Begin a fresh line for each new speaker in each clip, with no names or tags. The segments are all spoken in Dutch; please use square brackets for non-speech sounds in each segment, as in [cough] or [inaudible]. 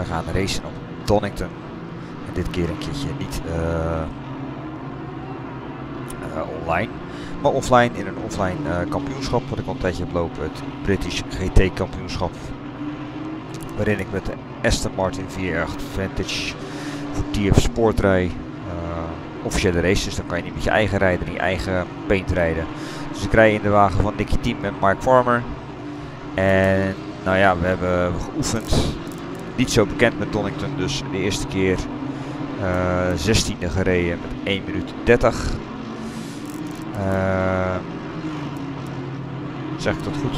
we gaan racen op Donington. En dit keer een keertje niet uh, uh, online, maar offline in een offline uh, kampioenschap wat ik al een tijdje heb lopen. Het British GT kampioenschap. Waarin ik met de Aston Martin 408 Vantage voor TF Sport rij. officiële races, dus dan kan je niet met je eigen rijden, niet eigen paint rijden. Dus ik rij in de wagen van Nicky Team met Mark Farmer. En nou ja, we hebben geoefend. Niet zo bekend met Donington, dus de eerste keer uh, 16e gereden met 1 minuut 30. Uh, zeg ik dat goed?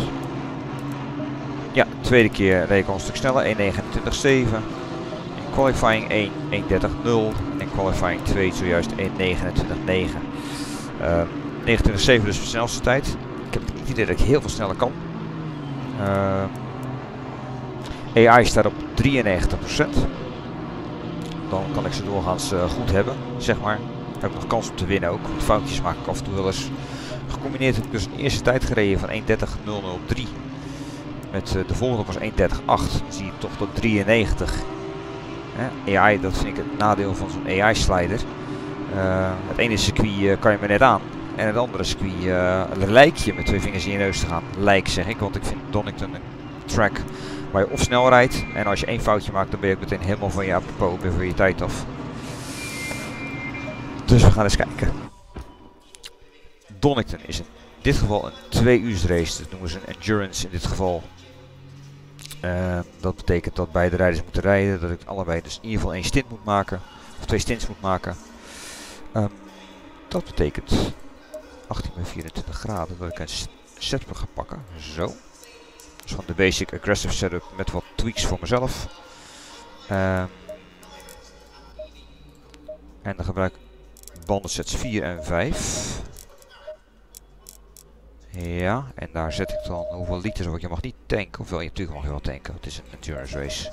Ja, tweede keer reed ik al een stuk sneller, 1.29.7. In qualifying 1, 1.30.0 en in qualifying 2 zojuist 1.29.9. Uh, 29.7 dus de snelste tijd. Ik heb het idee dat ik heel veel sneller kan. Uh, AI staat op 93%. Dan kan ik ze doorgaans uh, goed hebben, zeg maar. Heb ik nog kans om te winnen ook. Want foutjes maak ik af en toe wel eens. Gecombineerd heb ik dus een eerste tijd gereden van 1.30.003. Met uh, de volgende was 1.30.8. Dan zie je toch tot 93. Hè? AI, dat vind ik het nadeel van zo'n AI-slider. Uh, het ene circuit kan je me net aan. En het andere circuit uh, lijk je met twee vingers in je neus te gaan. Lijk zeg ik, want ik vind Donington een track waar je of snel rijdt. En als je één foutje maakt, dan ben je meteen helemaal van je apropos, voor je tijd af. Dus we gaan eens kijken. Donington is in dit geval een 2 uur race. Dat noemen ze een endurance in dit geval. Uh, dat betekent dat beide rijders moeten rijden. Dat ik allebei dus in ieder geval één stint moet maken. Of twee stints moet maken. Um, dat betekent 18 bij 24 graden dat ik een setup ga pakken. Zo. Dus gewoon de basic aggressive setup met wat tweaks voor mezelf. Uh, en dan gebruik ik bandensets 4 en 5. Ja, en daar zet ik dan hoeveel liters, want je mag niet tanken. Ofwel, je natuurlijk mag je wel tanken, het is een endurance race.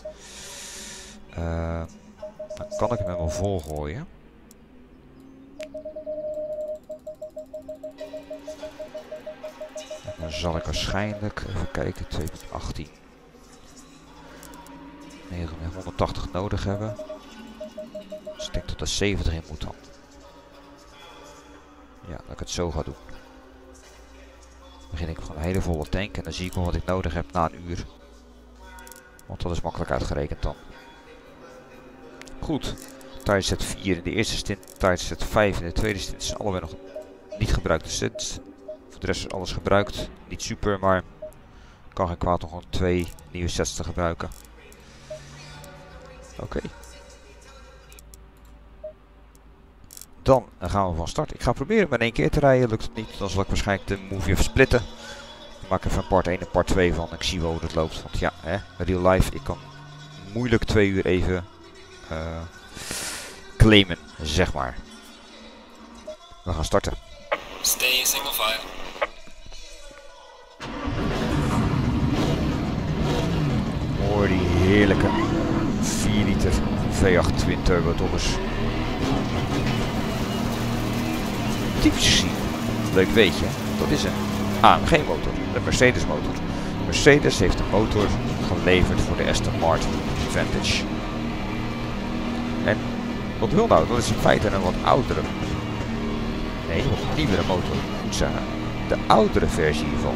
Uh, dan kan ik hem wel vol Dan zal ik waarschijnlijk, even kijken, 2.18. 980 nodig hebben. Dus ik denk dat er 70 in moet dan. Ja, dat ik het zo ga doen. Dan begin ik gewoon een hele volle tank en dan zie ik wel wat ik nodig heb na een uur. Want dat is makkelijk uitgerekend dan. Goed. Tijdset 4 in de eerste stint, tijdset 5 in de tweede stint zijn allebei nog niet gebruikte sets. Voor de rest is alles gebruikt. Niet super, maar kan geen kwaad om gewoon twee nieuwe sets te gebruiken. Oké. Dan gaan we van start. Ik ga proberen met één keer te rijden. Lukt het niet, dan zal ik waarschijnlijk de movie even splitten. Ik maak even part 1 en part 2 van. Ik zie wel hoe het loopt. Want ja, hè, real life, ik kan moeilijk twee uur even uh, claimen, zeg maar. We gaan starten. Stay single file. Hoor die heerlijke 4 liter V8 Twin Turbo toch eens. Typisch Leuk weet je, dat is een AMG motor, de Mercedes motor. Mercedes heeft een motor geleverd voor de Aston Martin Vantage. En wat wil nou? Dat is in feite een wat oudere, nee, wat nieuwere motor, moet zeggen. De oudere versie hiervan,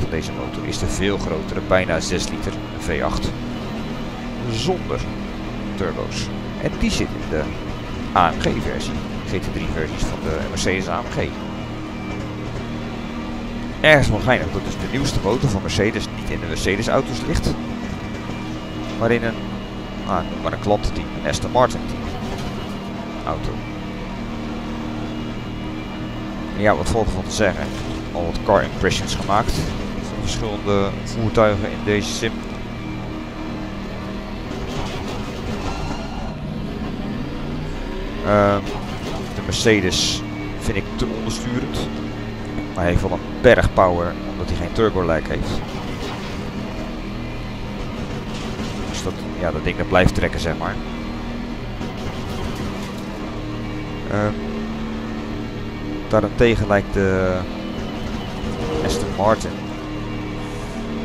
van deze motor, is de veel grotere, bijna 6 liter V8. Zonder turbo's. En die zit in de AMG versie. GT3 versies van de Mercedes AMG. Ergens wel geinig dat dus de nieuwste motor van Mercedes niet in de Mercedes auto's ligt. Maar in een, ah, maar een klantenteam, een Aston Martin team auto. Ja, wat valt ervan te zeggen? Al wat car impressions gemaakt verschillende voertuigen in deze sim. Uh, de Mercedes vind ik te ondersturend. Maar hij heeft wel een berg power omdat hij geen turbo lijk heeft. Dus dat, ja, dat ding dat blijft trekken zeg maar. Uh, daarentegen lijkt de Aston Martin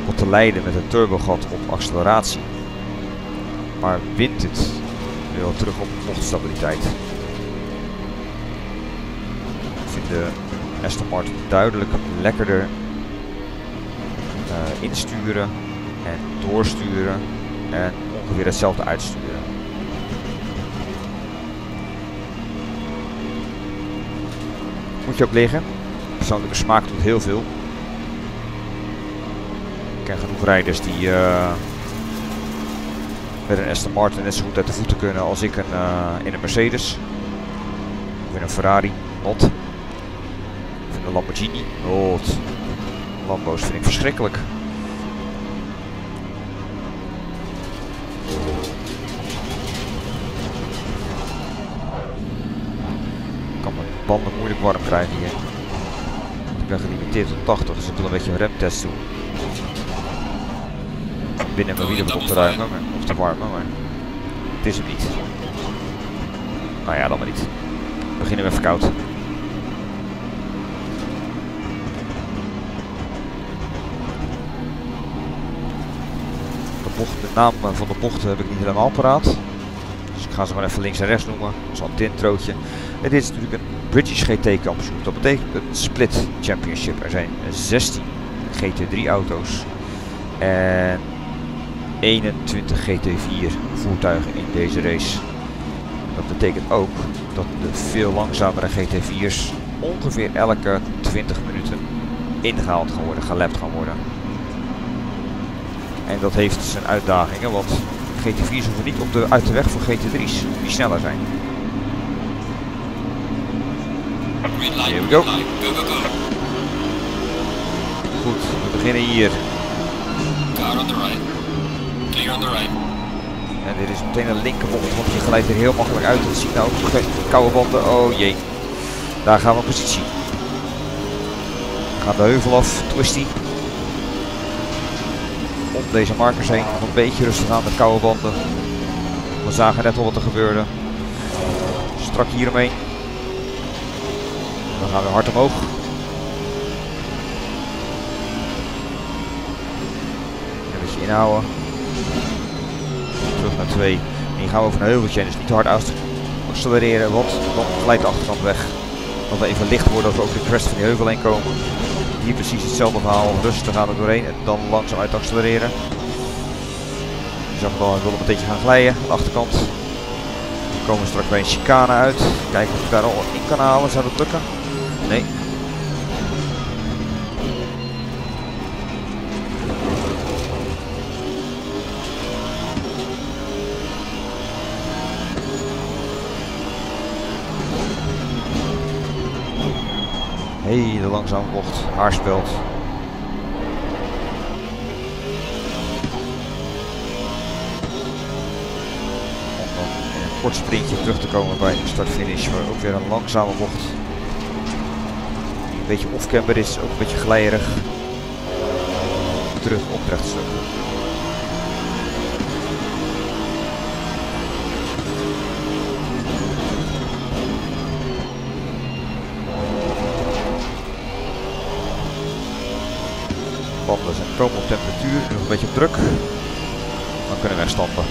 wat te leiden met een turbogat op acceleratie. maar wint het weer terug op bochtstabiliteit. Ik vind de Aston Martin duidelijk lekkerder uh, insturen en doorsturen en ongeveer hetzelfde uitsturen. Moet je ook liggen. Persoonlijke smaak doet heel veel. Ken genoeg rijders die uh, met een Aston Martin net zo goed uit de voeten kunnen als ik een, uh, in een Mercedes. Of in een Ferrari. Not. Of in een Lamborghini. Not. Lambo's vind ik verschrikkelijk. Banden moeilijk warm krijgen hier. Ik ben gelimiteerd tot 80, dus ik wil een beetje een remtest doen. Binnen mijn wielen op te ruimen, of te warmen, maar het is hem niet. Nou ja, dan maar niet. We beginnen even koud. bocht, de naam van de bochten heb ik niet helemaal paraat. Dus ik ga ze maar even links en rechts noemen. Zo'n tintrootje. En dit is natuurlijk een British GT kampioen. Dat betekent een split championship. Er zijn 16 GT3 auto's. En 21 GT4 voertuigen in deze race. Dat betekent ook dat de veel langzamere GT4's ongeveer elke 20 minuten ingehaald gaan worden, gelapt gaan worden. En dat heeft zijn uitdagingen, want GT4's hoeven niet op de, uit de weg voor GT3's die sneller zijn. Here we go. Goed, we beginnen hier. En dit is meteen een linkerbocht, want je glijdt er heel makkelijk uit. Dat zie ik nou ook. Koude banden, oh jee. Daar gaan we positie. Gaan de heuvel af, twisty om deze markers heen. Nog een beetje rustig aan met koude banden. We zagen net al wat er gebeurde. Strak hier omheen. Dan gaan we hard omhoog. Een beetje inhouden. Terug naar 2. En we over een heuveltje. Dus niet te hard accelereren, want dan glijdt de achterkant weg. Dat we even licht worden als we over de crest van die heuvel heen komen. Hier precies hetzelfde verhaal. Rustig aan er doorheen en dan langzaam uit accelereren. Je zag wel, ik wil een beetje gaan glijden aan de achterkant. We komen straks bij een chicane uit. Kijken of ik daar al in kan halen. Zou dat lukken? Nee. Hele langzame bocht, haarspeld. Om dan in een kort sprintje terug te komen bij start-finish, waar ook weer een langzame bocht. Die een beetje off-camber is, ook een beetje glijerig. Terug op rechtstuk. Een beetje op druk. Dan kunnen we wegstampen.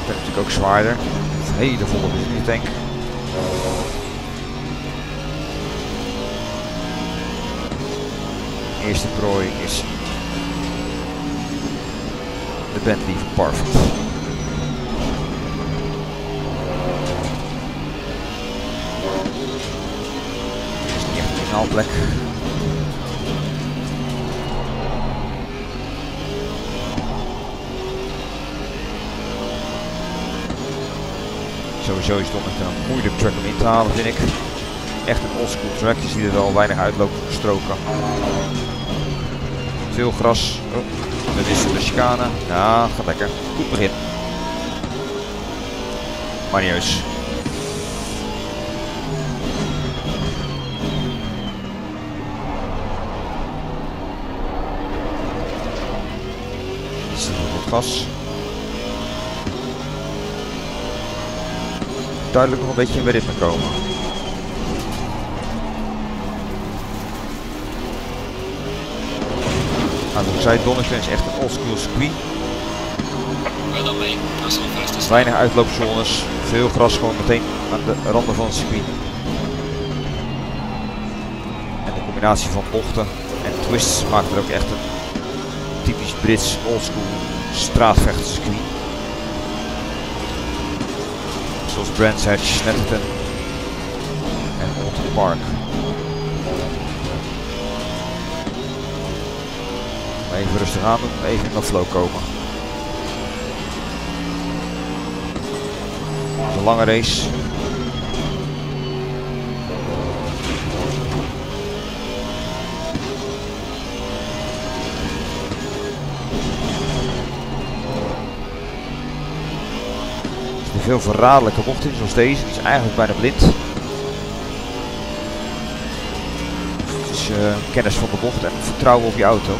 Ik ben natuurlijk ook zwaarder. Een hele volle tank. Eerste prooi is de Bentley van Parfit. plek. Sowieso is het een moeilijk track om in te halen, vind ik. Echt een oldschool track, je ziet er wel weinig uitlopen stroken. Veel gras. Oh, dat is de chicane. Ja, gaat lekker. Goed begin. Maar niet gas. Duidelijk nog een beetje in ritme komen. Ik zei, Donington is echt een oldschool circuit. Weinig uitloopzones, veel gras gewoon meteen aan de randen van het circuit. En de combinatie van bochten en twists maakt er ook echt een typisch Brits oldschool straatvechterscircuit. Zoals Brands Hatch, Snetterton en Alton Park. Even rustig aan doen, even in de flow komen. Een lange race. Veel verraderlijke bochten in, zoals deze. Die is eigenlijk bijna blind. Is eh, kennis van de bocht en vertrouwen op je auto.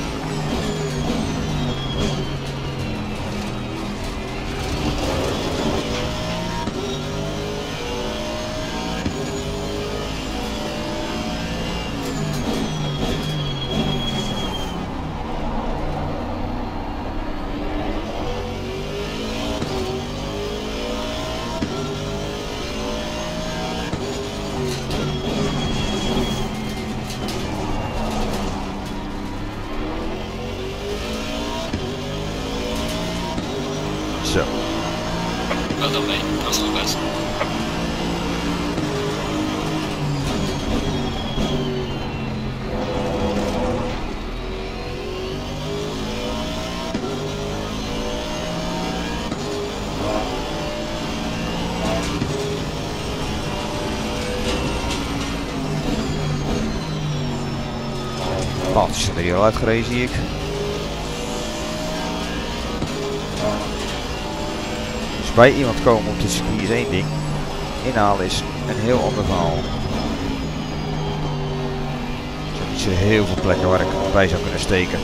Uitgereden, zie ik. Bij iemand komen op dit circuit is één ding. Inhalen is een heel ander verhaal. Er zijn niet zo heel veel plekken waar ik bij zou kunnen steken.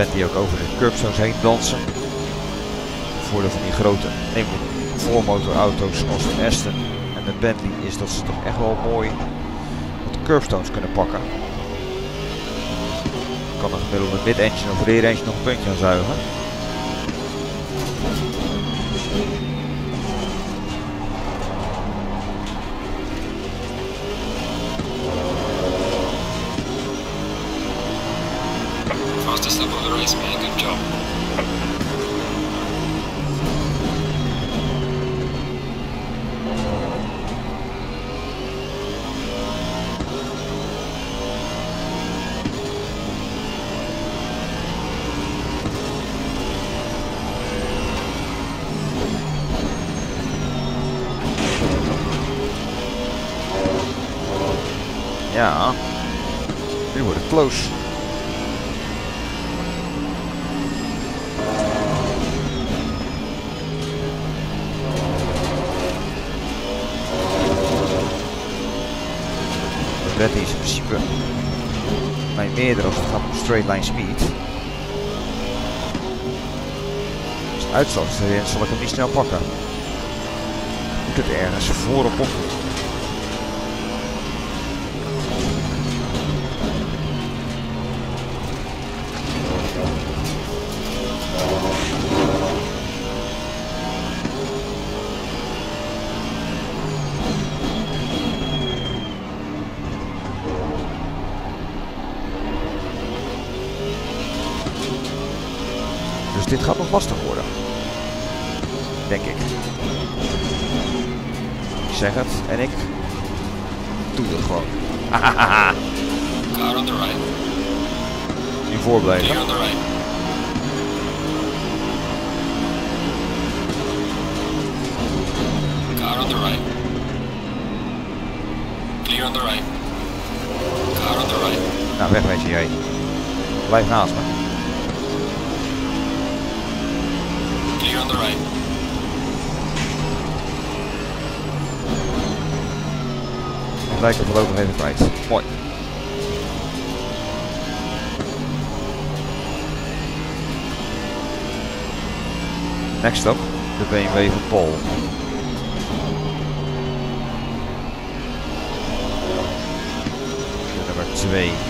Bent die ook over de curbstones heen dansen. Het voordeel van die grote voormotorauto's zoals de Aston en de Bentley is dat ze toch echt wel mooi wat curbstones kunnen pakken. Kan een gemiddelde mid-engine of rear engine nog een puntje aan zuigen. Straight line speed. Als het is erin, zal ik hem niet snel pakken. Moet het ergens voorop op Dus dit gaat nog lastig worden. Denk ik. Ik zeg het en ik doe het gewoon.
Car on the right.
Nu voorblijven.
On the right. Car on the right. Clear on the right. Car on the right.
Nou, wegwezen jij. Blijf naast me.
The right.
lijkt het wel ook nog even kwijt. Mooi. Next up, de BMW van Paul. De nummer 2.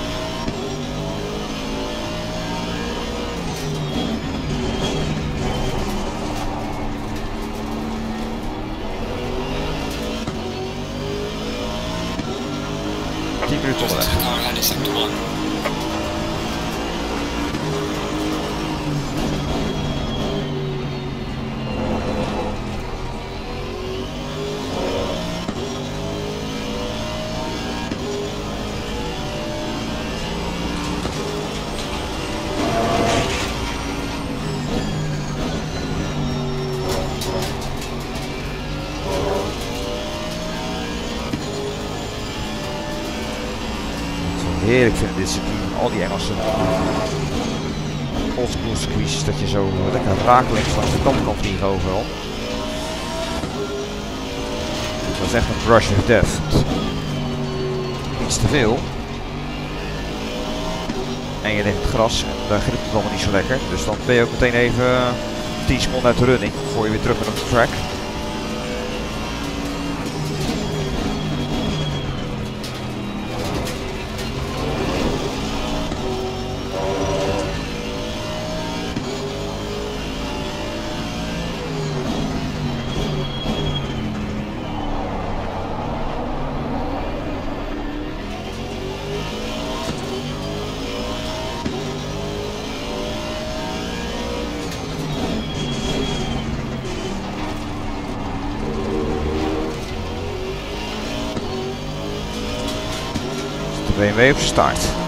rakelings langs de kant kan vliegen overal. Dat is echt een brush of death. Iets te veel. En je ligt het gras en daar gript het allemaal niet zo lekker. Dus dan ben je ook meteen even 10 seconden uit de running. Voor je weer terug bent op de track. De BMW op start.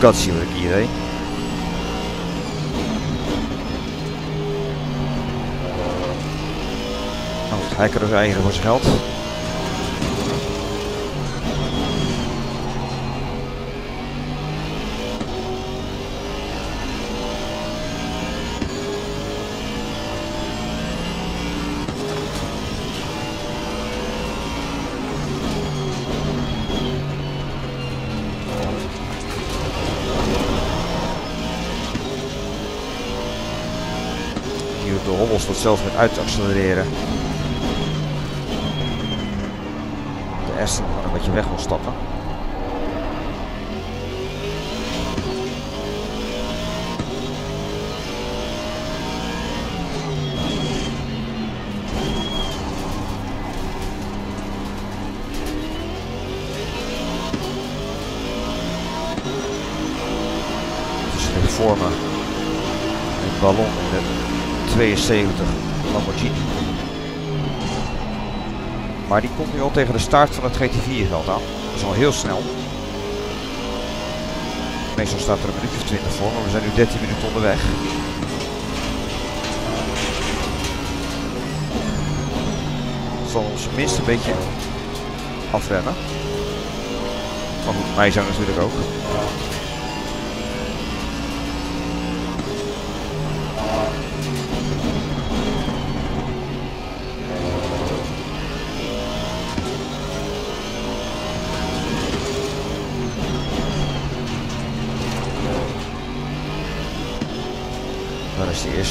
Gutsy wat ik hier deed. Nou, goed, hij kan er eigen voor zijn geld. Zelfs met uitaccelereren. De Aston gewoon een beetje weg wil stappen. De vormen en het ballon en de 72 Lamborghini. Maar die komt nu al tegen de start van het GT4-veld aan. Dat is al heel snel. Meestal staat er een minuutje of 20 voor, maar we zijn nu 13 minuten onderweg. Het zal ons minst een beetje afremmen. Maar goed, mij zou natuurlijk ook.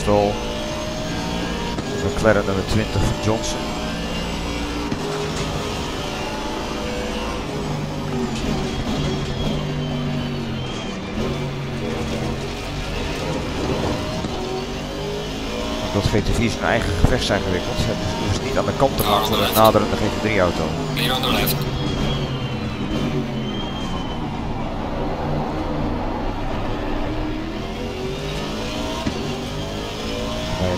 Al McLaren nummer 20 van Johnson. Omdat GT4 zijn eigen gevecht zijn gewikkeld, hebben ze dus niet aan de kant te gaan voor een naderende GT3-auto.
Clear on the left.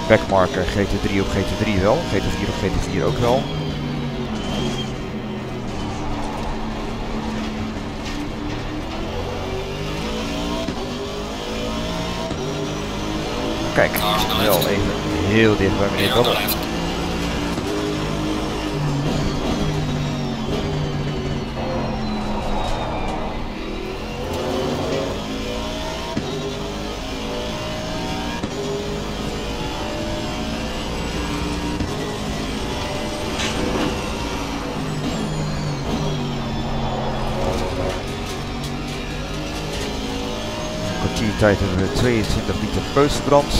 Backmarker GT3 op GT3 wel, GT4 op GT4 ook wel. Kijk, wel even heel dicht bij meneer Babbel. Kwartiertijd hebben we 22 liter peut verbrand.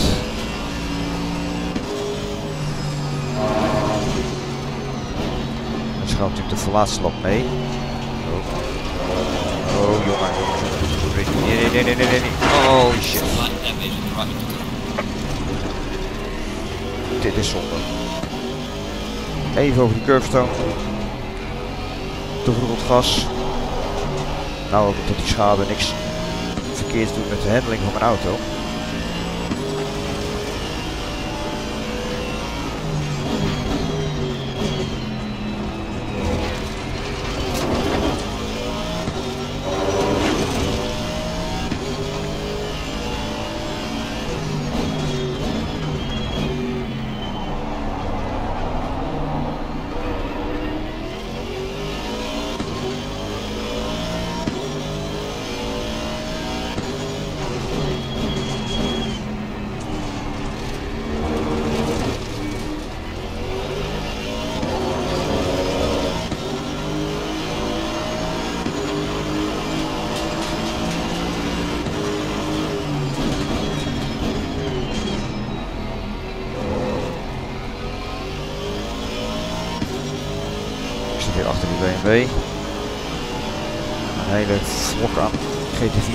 Dan schuilt natuurlijk de verlaatste lap mee. Oh, oh jongen. Nee, nee, nee, nee, nee, nee. Oh shit, dit is zonde. Even over die curbstone. Te vroeg op gas. Nou tot die schade niks verkeerds doen met de handling van mijn auto.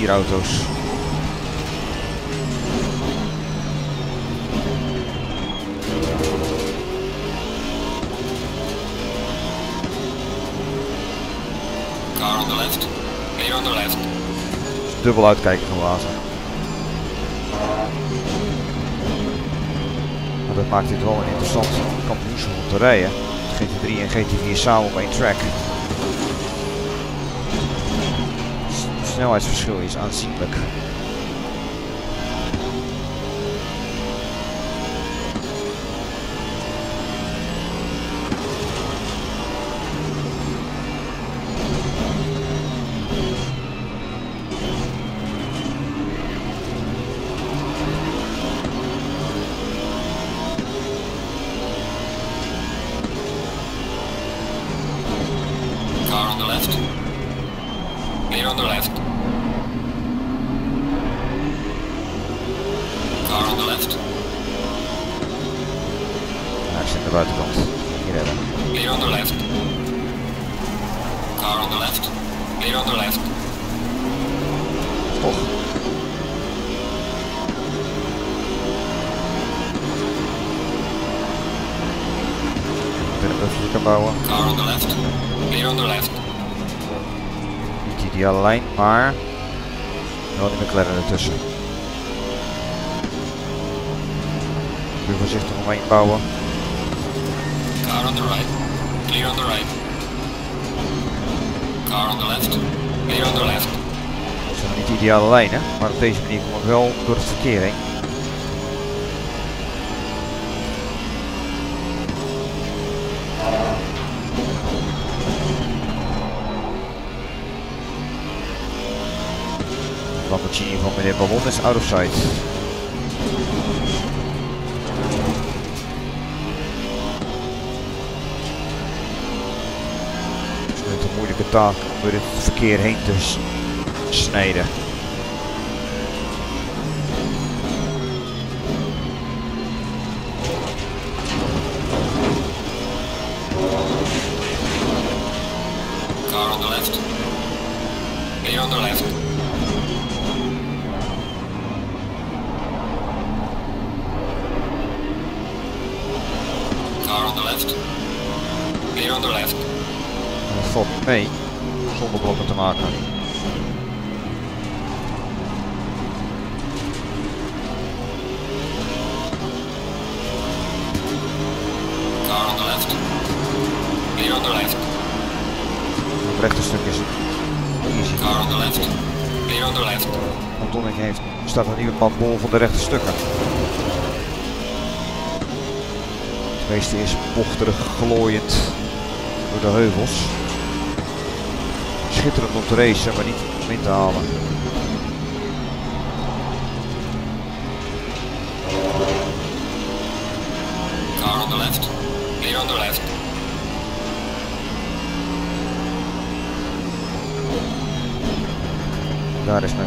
GT4 auto's.
Car on the left. Clear on the left.
Dubbel uitkijken geblazen. Maar dat maakt dit wel een interessant kampioenschap om te rijden. GT3 en GT4 samen op één track. Snelheidsverschil is aanzienlijk. Bouwen.
Car on the left. Clear on the left.
Niet de ideale lijn, maar wel die McLaren ertussen. Weer voorzichtig omheen bouwen.
Car on the right. Clear on the right. Car on the left. Clear on the left.
Dat zijn niet de ideale lijnen, maar op deze manier kom ik wel door het verkeer heen. Out of sight. Het is een moeilijke taak om door het verkeer heen te snijden. Van de rechte stukken. Het meeste is bochterig glooiend door de heuvels. Schitterend om te racen, maar niet om in te halen.
Car on the left. Clear on the left.
Daar is mijn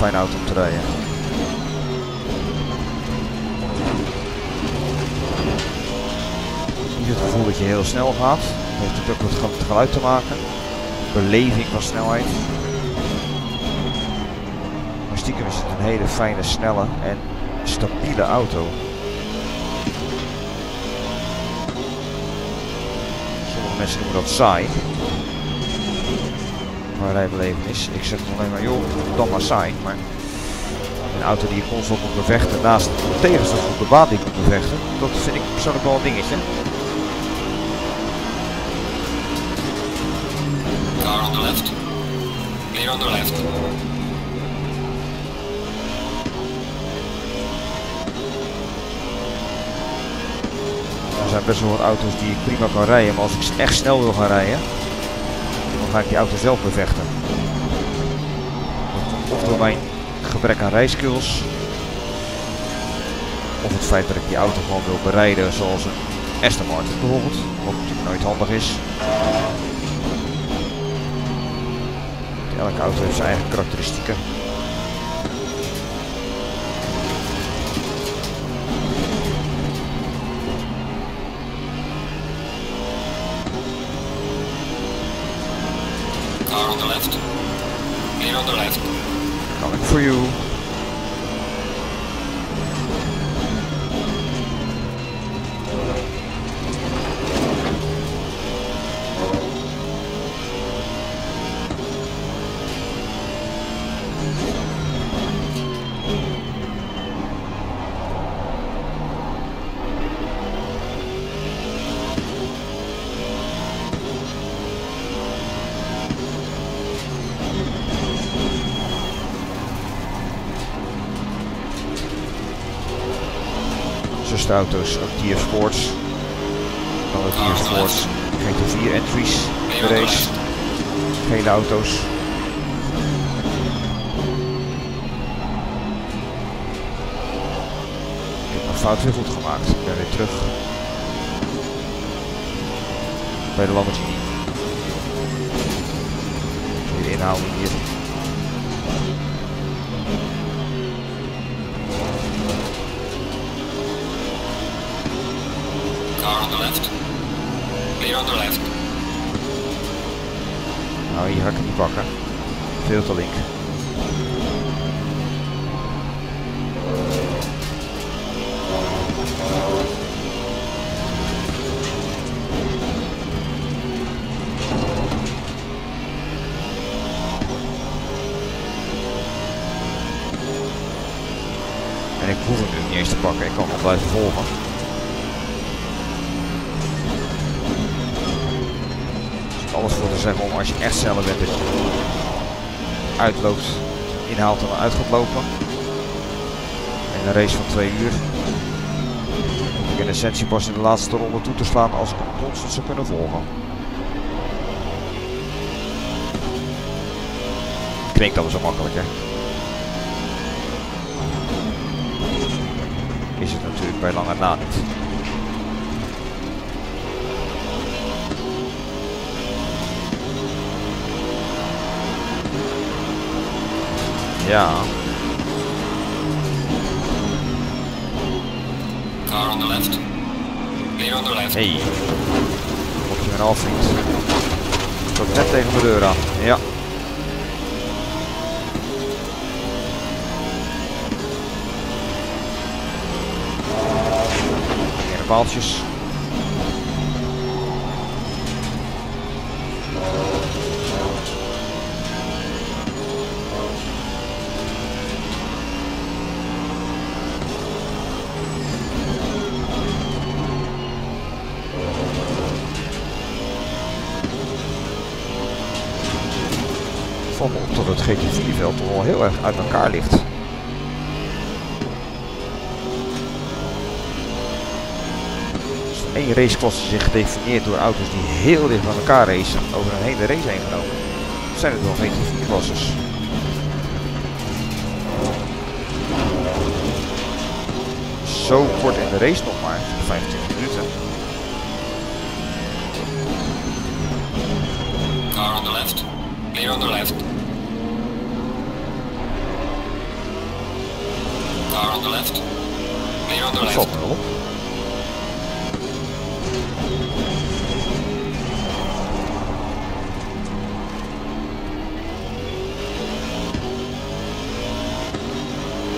fijne auto om te rijden. Niet het gevoel dat je heel snel gaat. Heeft natuurlijk ook wat geluid te maken. Beleving van snelheid. Maar stiekem is het een hele fijne, snelle en stabiele auto. Sommige mensen noemen dat saai. Maar rijbelevenis. Ik zeg alleen maar, joh, dan maar saai. Maar een auto die je constant moet bevechten naast een tegenstander op de baan die ik moet bevechten, dat vind ik persoonlijk wel een dingetje.
Car on the left. Clear on the left.
Er zijn best wel wat auto's die ik prima kan rijden, maar als ik echt snel wil gaan rijden, ga ik die auto zelf bevechten. Of door mijn gebrek aan rijskills, of het feit dat ik die auto gewoon wil bereiden zoals een Aston Martin bijvoorbeeld, wat natuurlijk nooit handig is. Elke auto heeft zijn eigen karakteristieken. Zusterauto's, ook TF Sports. Dan ook TF Sports. GT4 entries in de race. Gele auto's. Ik heb mijn fout weer goed gemaakt. Ik ben weer terug bij de Lamborghini. Weer inhouden hier.
Car on the left. Clear on the left.
Nou, hier ga ik het niet pakken. Veel te link. En ik hoef hem nu niet eens te pakken, ik kan hem blijven volgen. Als je echt sneller bent dat je uitloopt, inhaalt en uit gaat lopen. En een race van twee uur. Ik in essentie pas in de laatste ronde toe te slaan als ik constant zou kunnen volgen. Klinkt allemaal zo makkelijk hè. Is het natuurlijk bij lange na niet. Ja,
Car on the left. Clear on the left.
hey. Mocht je me al vriend. Tot net tegen de deur aan. Ja. Meer paaltjes. GT4-veld toch wel heel erg uit elkaar ligt. Er één raceklasse zich gedefinieerd door auto's die heel dicht bij elkaar racen, over een hele race heen genomen, zijn het wel GT4-klasses. Zo kort in de race nog maar, 25 minuten.
Car on the left. Clear on the left. De the left. Clear on the left.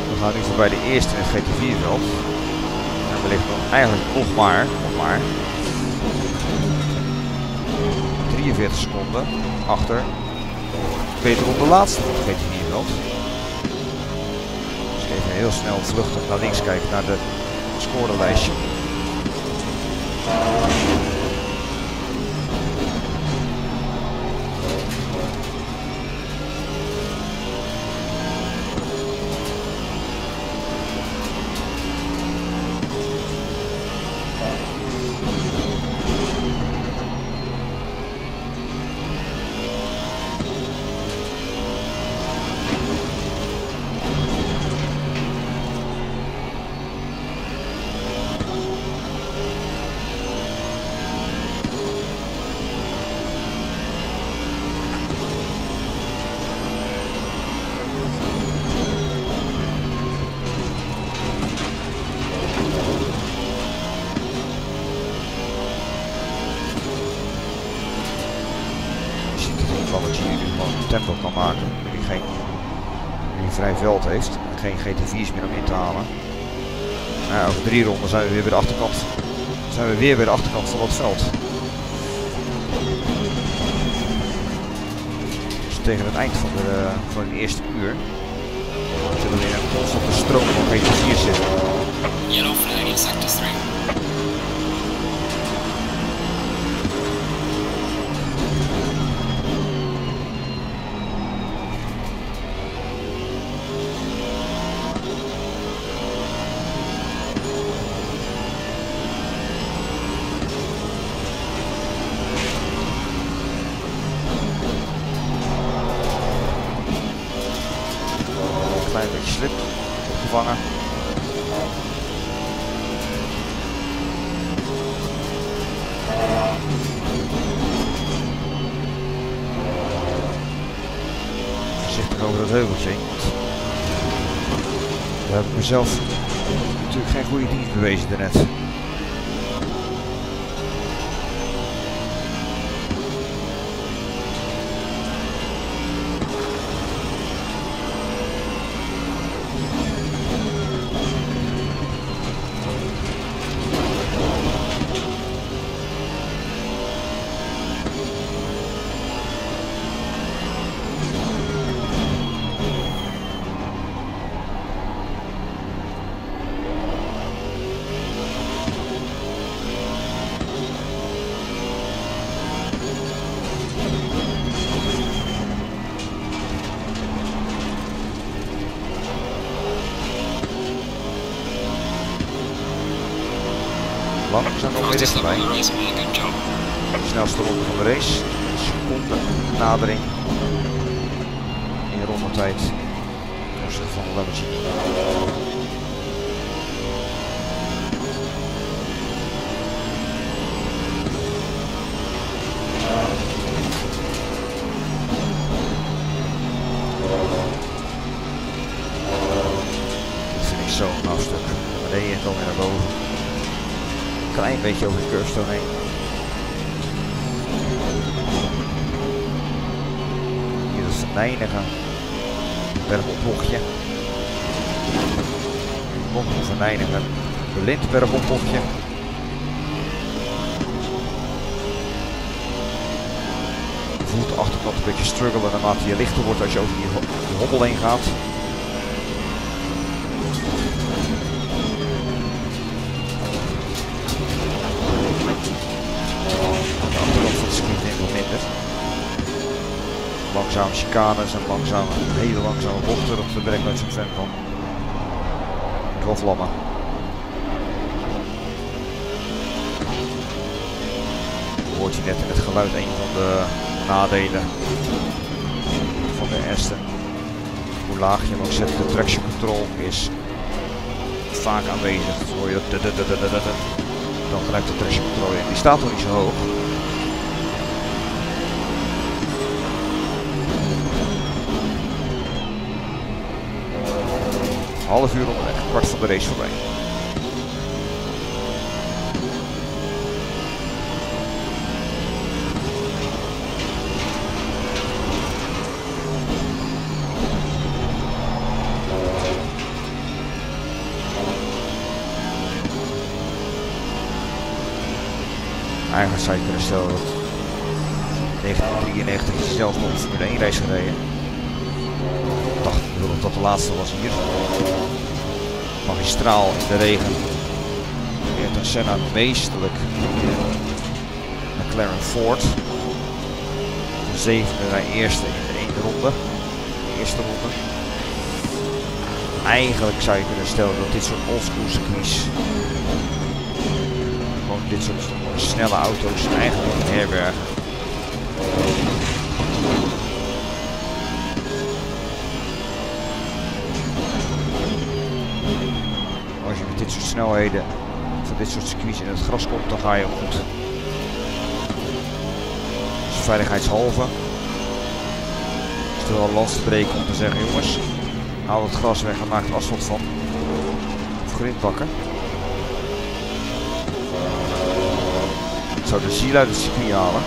We gaan nu voorbij de eerste in het GT4-veld. En wellicht nog eigenlijk nog maar, nog maar 43 seconden achter Peter op de laatste GT4 heel snel vluchtig naar links kijken naar de scorelijstje. Zijn we weer bij de achterkant. Zijn we weer bij de achterkant van dat veld. Dus tegen het eind van, de, van het eerste uur zullen we in een constante stroom van GT4 zitten.
Yellow flag in
mezelf natuurlijk geen goede dienst bewezen daarnet. Lindbergopbochtje. Je voelt de achterkant een beetje struggelen naarmate je lichter wordt als je over die, ho- die hobbel heen gaat. De achterkant van het circuit neemt wat minder. Langzame chicanes en langzame, hele langzame bochten, dat ben ik nooit zo'n fan van. Ik wil vlammen. Hoort net in het geluid een van de nadelen van de Aston. Hoe laag je hem ook zet, de traction control is vaak aanwezig. Dan hoor je dan grijpt de traction control in. Die staat nog niet zo hoog. Half uur onderweg, kwart van de race voorbij. Eigenlijk zou je kunnen stellen dat 1993 is hij zelf nog een Formule 1 race gereden. Ik dacht dat dat de laatste was hier. Magistraal in de regen. Ayrton Senna meestelijk McLaren Ford. De zevende naar eerste in de ene ronde. De eerste ronde. Eigenlijk zou je kunnen stellen dat dit soort oldschool circuits dit soort snelle auto's eigenlijk moeten herbergen. Als je met dit soort snelheden van dit soort circuits in het gras komt, dan ga je goed. Dus veiligheidshalve is er wel last te breken om te zeggen, jongens, haal het gras weg en maak er asfalt van. Of grindbakken. Zou de ziel uit het circuit halen.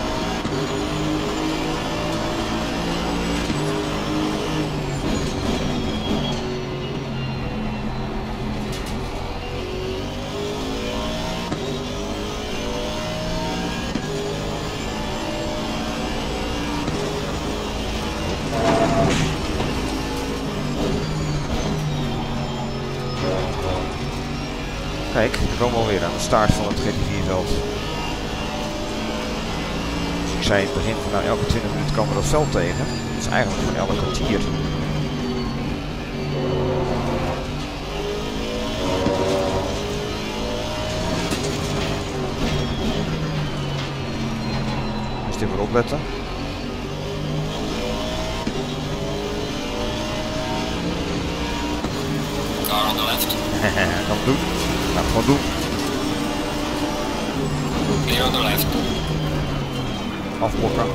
Kijk, we komen alweer aan de staart van het GT4-veld. Zei in het begin van nou, elke 20 minuten komen we dat veld tegen. Dat is eigenlijk van elke kwartier. Dus dit weer opletten.
Car on the left. [laughs]
kan doen. Nou, gewoon doen.
Clear on the left.
Afblokken.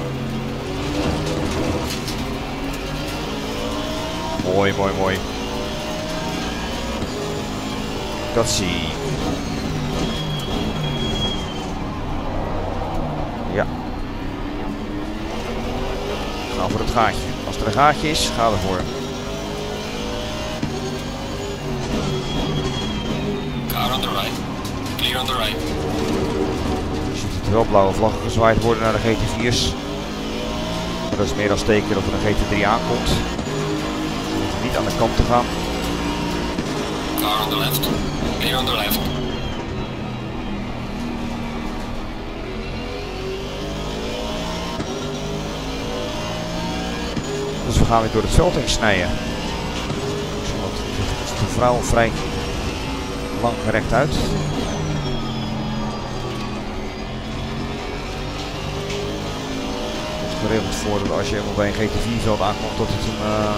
Mooi, mooi, mooi. Dat zie. Ja. Ga voor het gaatje. Als er een gaatje is, ga ervoor.
Car on the right. Clear on the right.
Er wel blauwe vlaggen gezwaaid worden naar de GT4's. Maar dat is meer dan teken dat er een GT3 aankomt. We hoeven niet aan de kant te gaan.
Car on the left. Clear on the left.
Dus we gaan weer door het veld heen snijden. Zodat de vrouw vrij lang gerekt uit. voor als je bij een GT4-veld aankomt, dat het een, uh,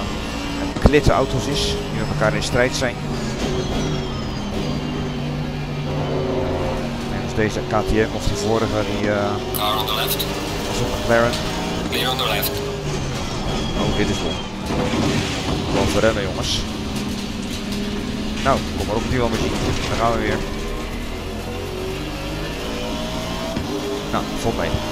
een klit auto's is die met elkaar in strijd zijn. En dus deze KTM of die vorige, die uh,
Car on the left.
was op McLaren.
Clear on the left.
Oh, dit is wel. Gewoon verrennen, jongens. Nou, kom maar op die wel met Daar gaan we weer. Nou, vol mee.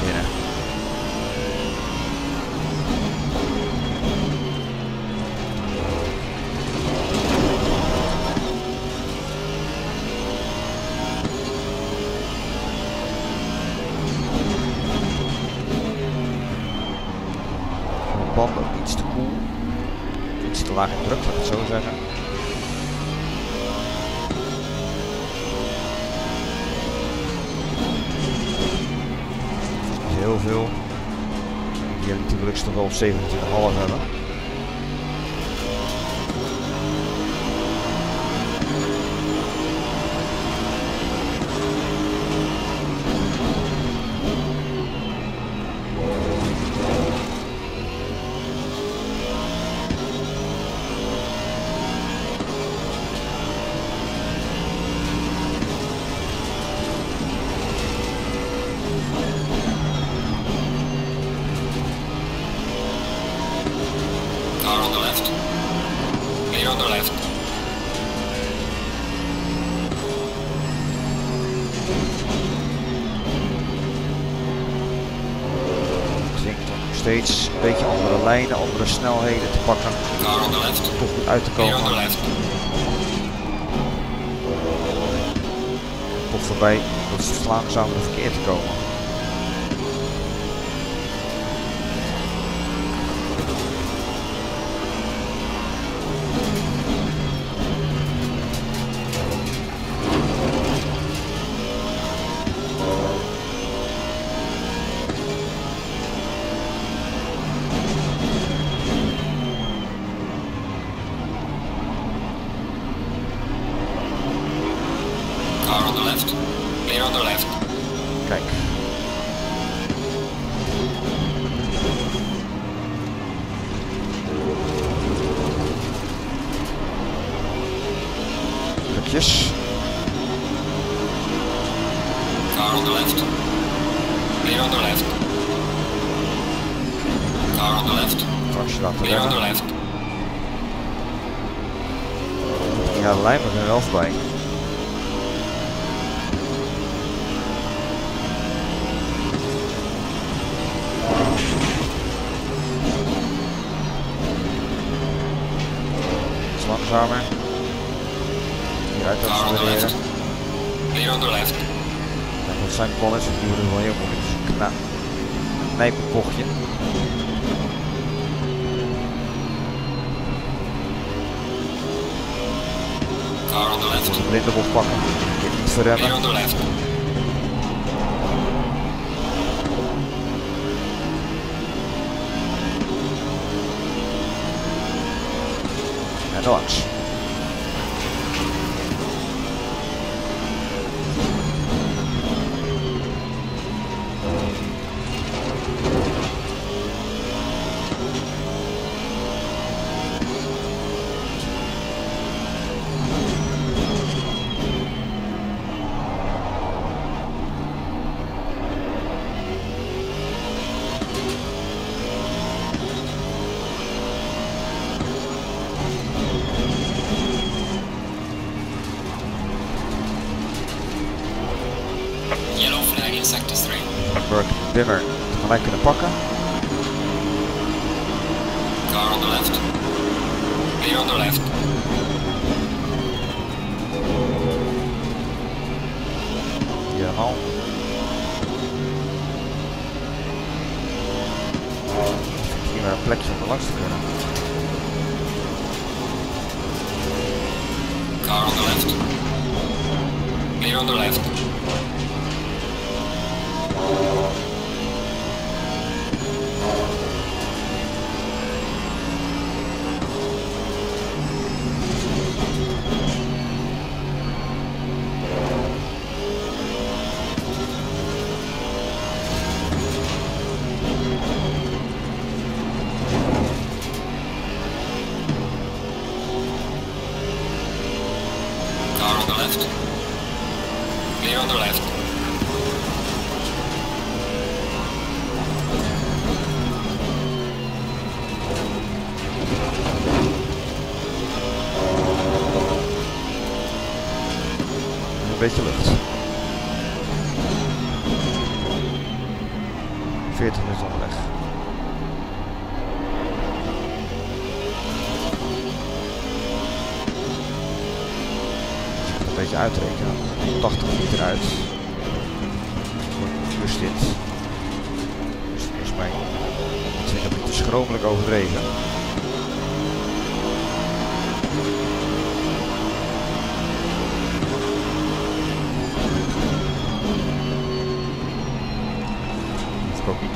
savings. lijnen, andere snelheden te pakken. Toch goed uit te komen. Toch voorbij dat ze langzaam verkeer te komen.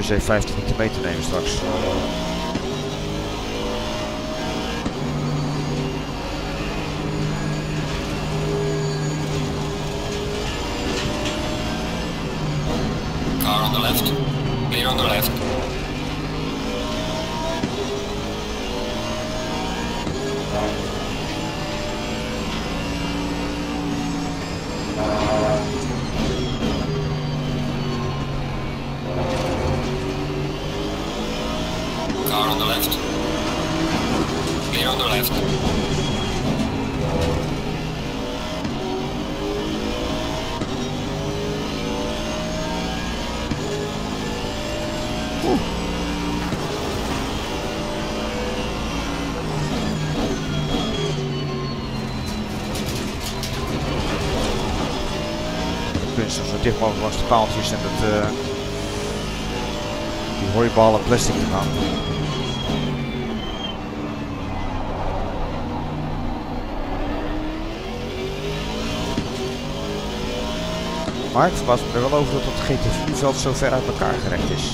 Se 50 minuten mee te nemen straks.
Car on the left. Clear on the left.
Paaltjes en dat, eh die hooiballen plastic te gaan. Maar ik verbaas me er wel over dat het GT4-veld zo ver uit elkaar gerekt is.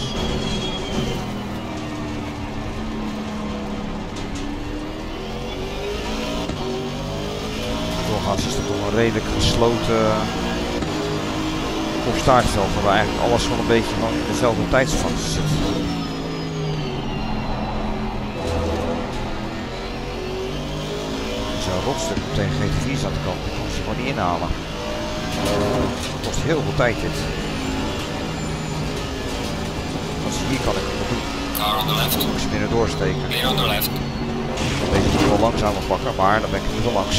Doorgaans is het een redelijk gesloten op staartveld, waar eigenlijk alles wel een beetje van in dezelfde tijdsvat zit. Zo'n rotstuk op tegen GT4 zat te komen, die kon ze gewoon niet inhalen. Het kost heel veel tijd dit. Als hier kan ik het nog doen.
Car on the left.
Ik ze binnen doorsteken.
Clear on the left.
Deze moet ik wel langzamer pakken, maar dan ben ik er nu wel langs.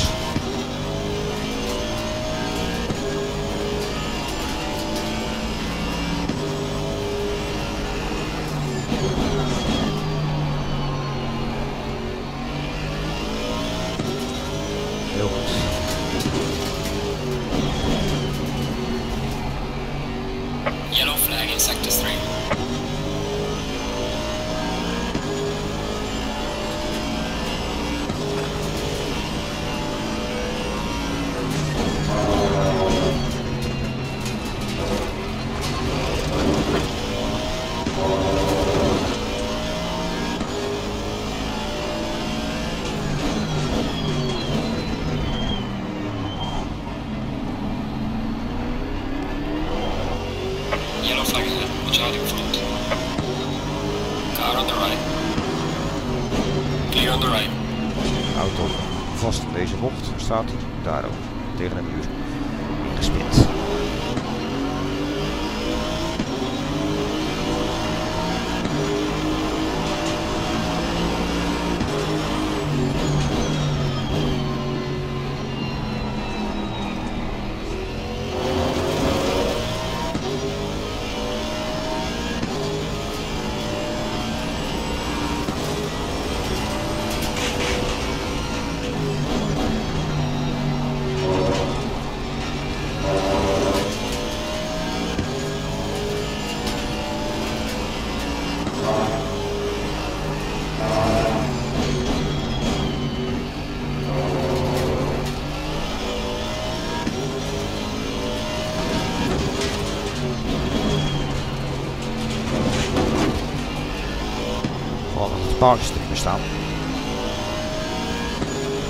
Er niet meer staan.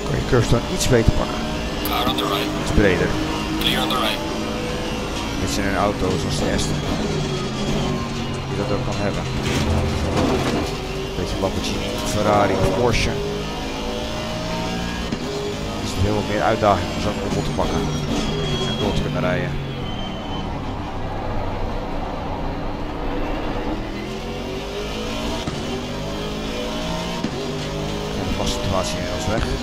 Kan je curbstone iets beter pakken.
On the right.
Iets breder.
Clear on the right.
Een auto zoals de Aston. Die dat ook kan hebben. Beetje Lamborghini, Ferrari of Porsche. Is het heel wat meer uitdaging om zo'n robot te pakken. En door te kunnen rijden. Weg.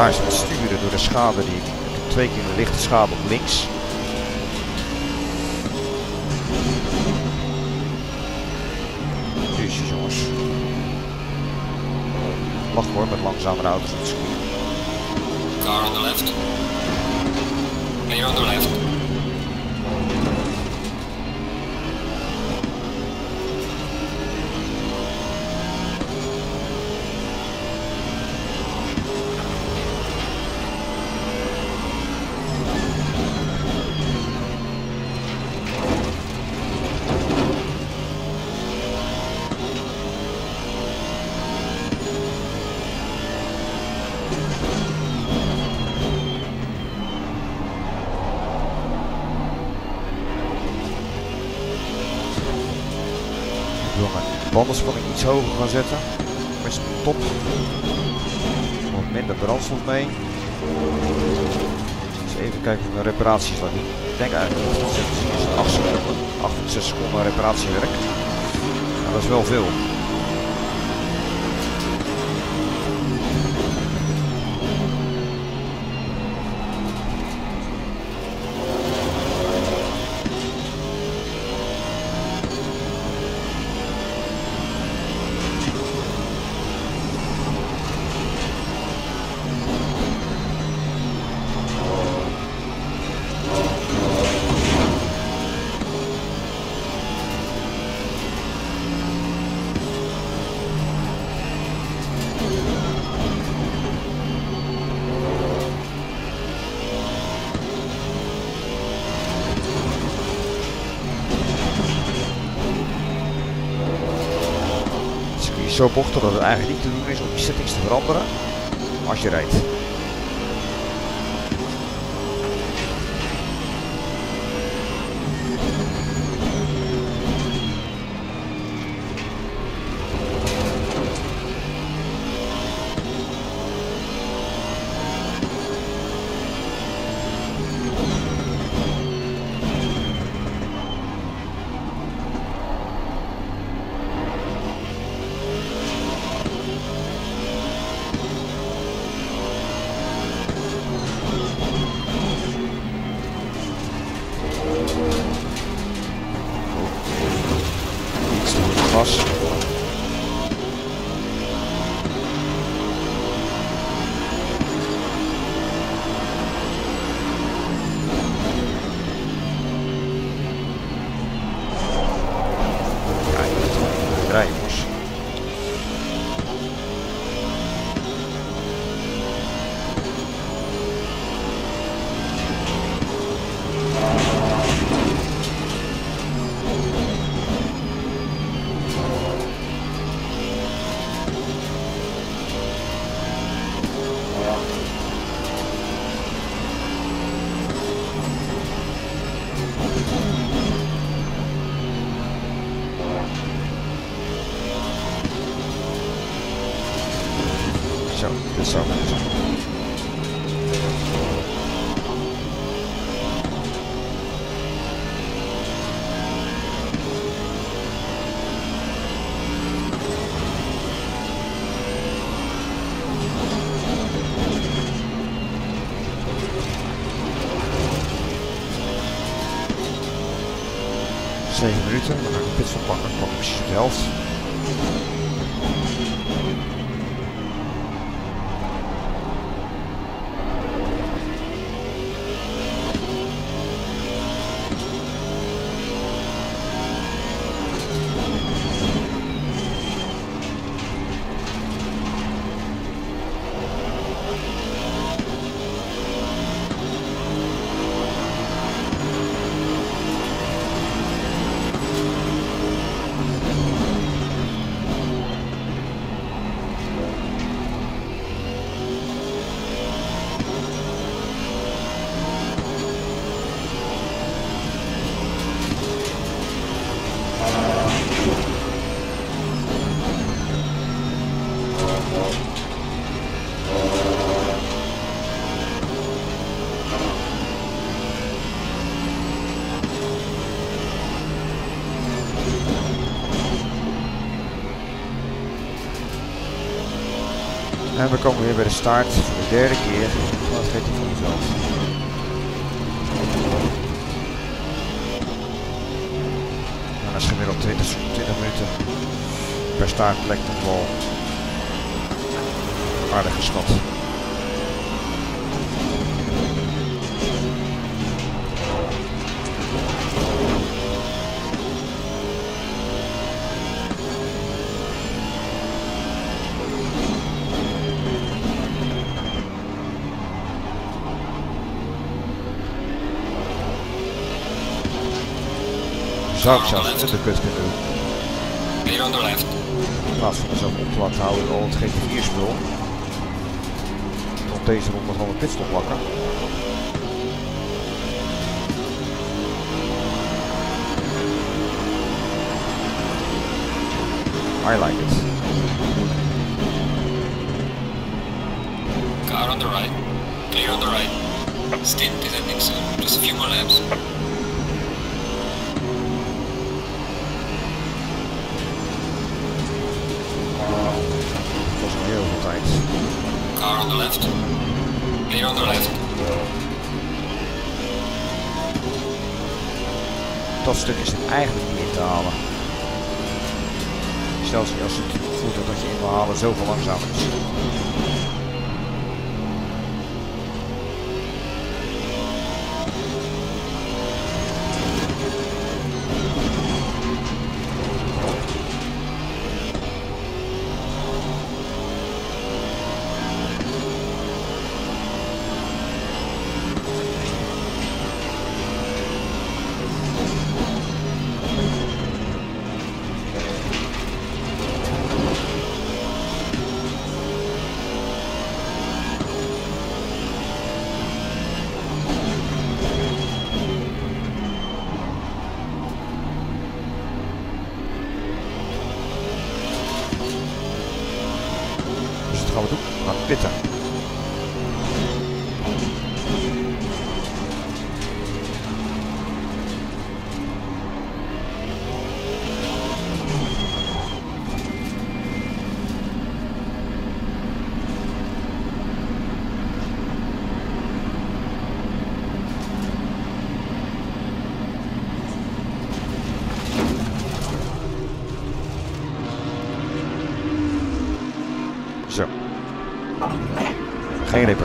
Niks raars met sturen door de schade die twee keer een lichte schade op links. Jezus jongens. Mag hoor met langzamere auto's op het circuit.
Car on the left. Clear on the left.
Iets hoger gaan zetten. Z'n top. Minder brandstof mee. Dus even kijken of reparaties laten doen. Ik denk eigenlijk dat het 8 seconden. 8 tot 6 seconden reparatiewerk. Dat is wel veel. Zo bochten dat het eigenlijk niet te doen is om die settings te veranderen als je rijdt. We komen weer bij de start voor de derde keer van het GT. Nou, dat is gemiddeld 20, 20 minuten per startplek nog wel aardig geschat. Zou ik zelfs in de kut kunnen doen.
Clear on the left.
In plaats van mezelf op te laten houden al het GT4 spul. Op deze ronde gewoon een pitstop plakken. I like it.
Car on the right. Clear on the right. Stint is ending soon. Just a few more laps.
Dat stuk is eigenlijk niet in te halen. Zelfs als het is dat je in wil halen zoveel langzamer is.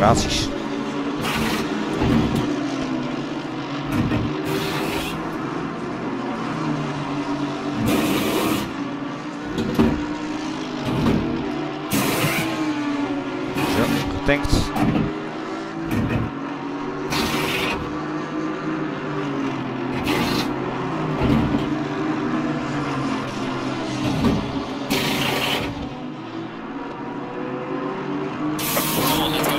Geen reparaties. Zo, getankt.
Come on, let's go.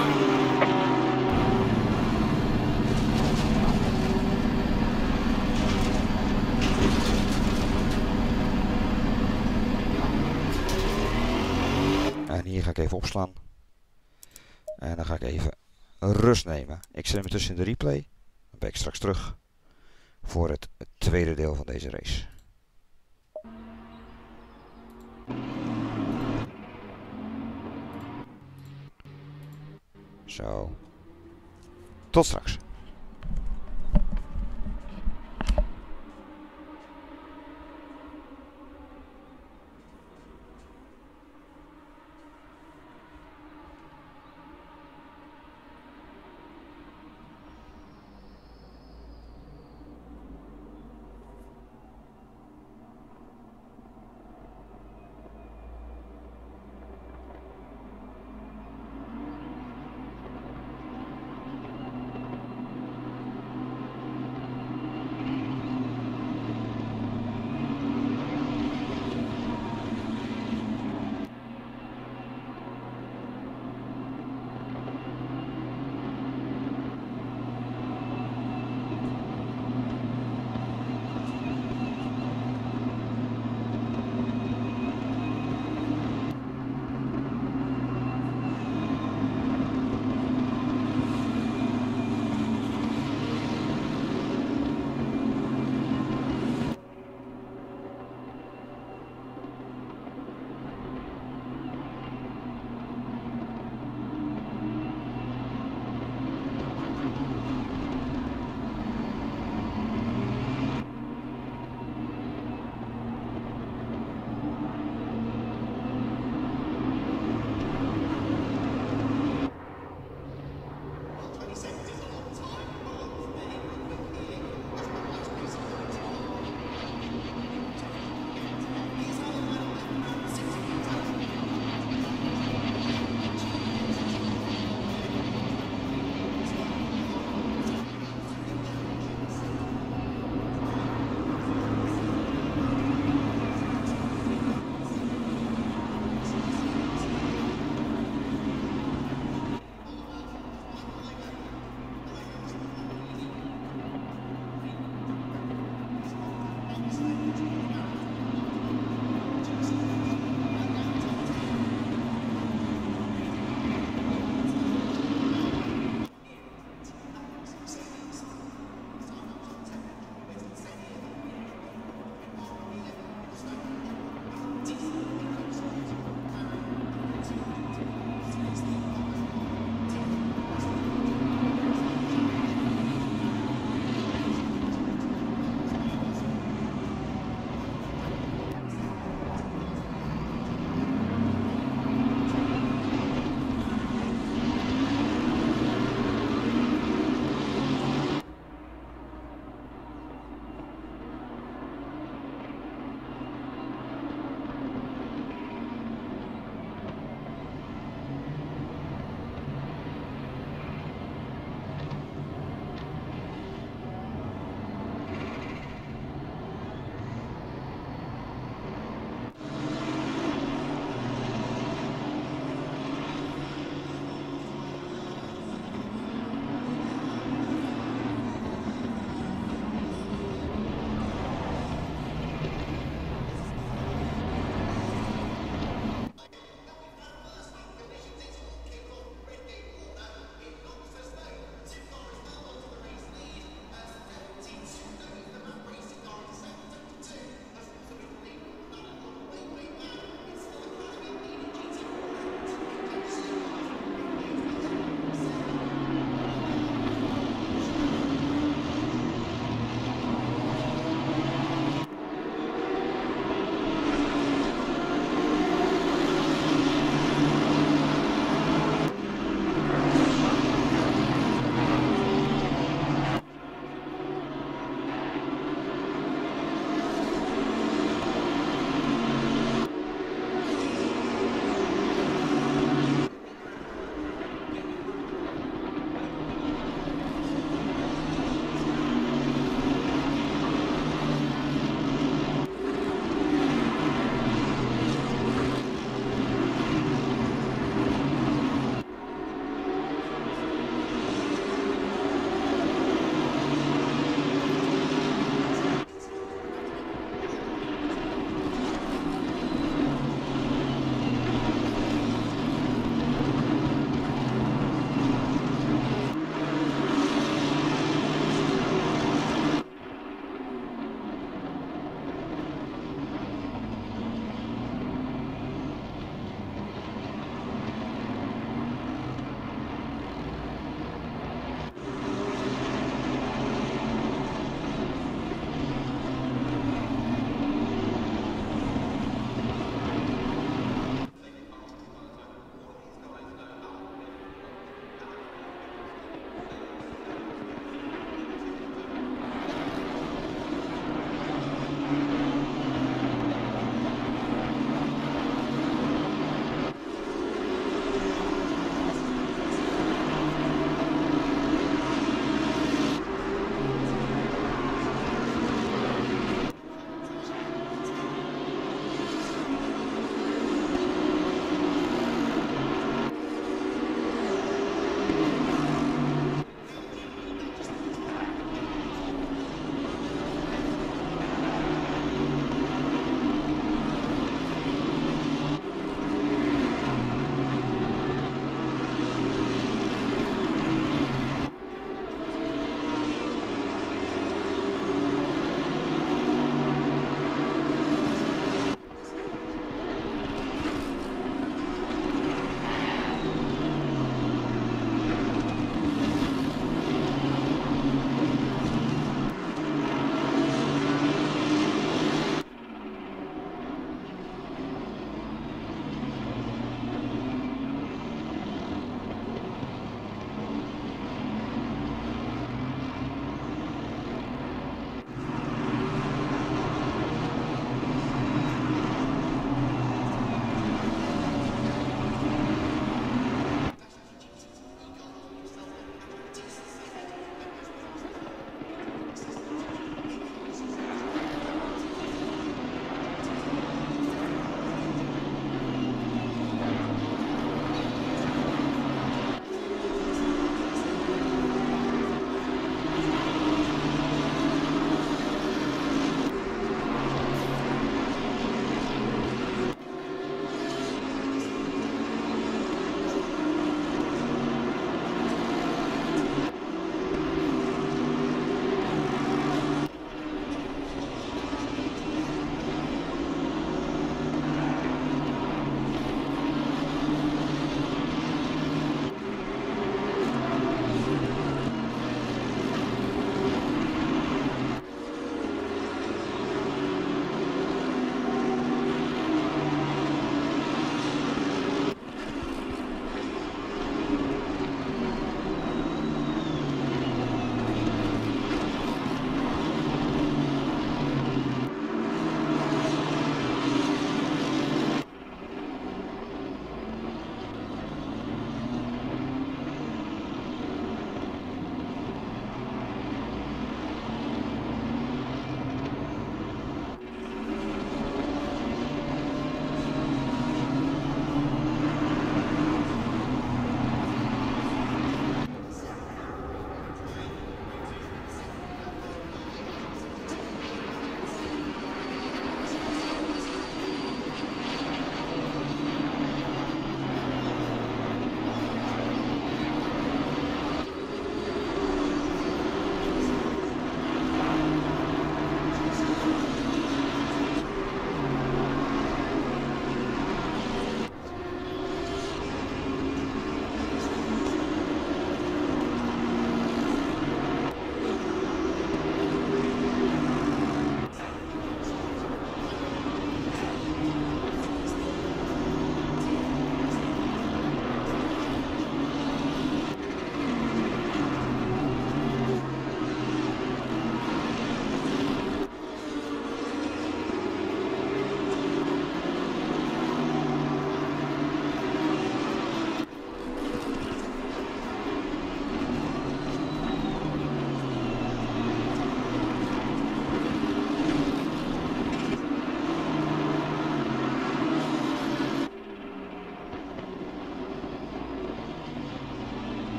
En hier ga ik even opslaan. En dan ga ik even rust nemen. Ik zet hem tussen in de replay. Dan ben ik straks terug voor het tweede deel van deze race. Zo. Tot straks.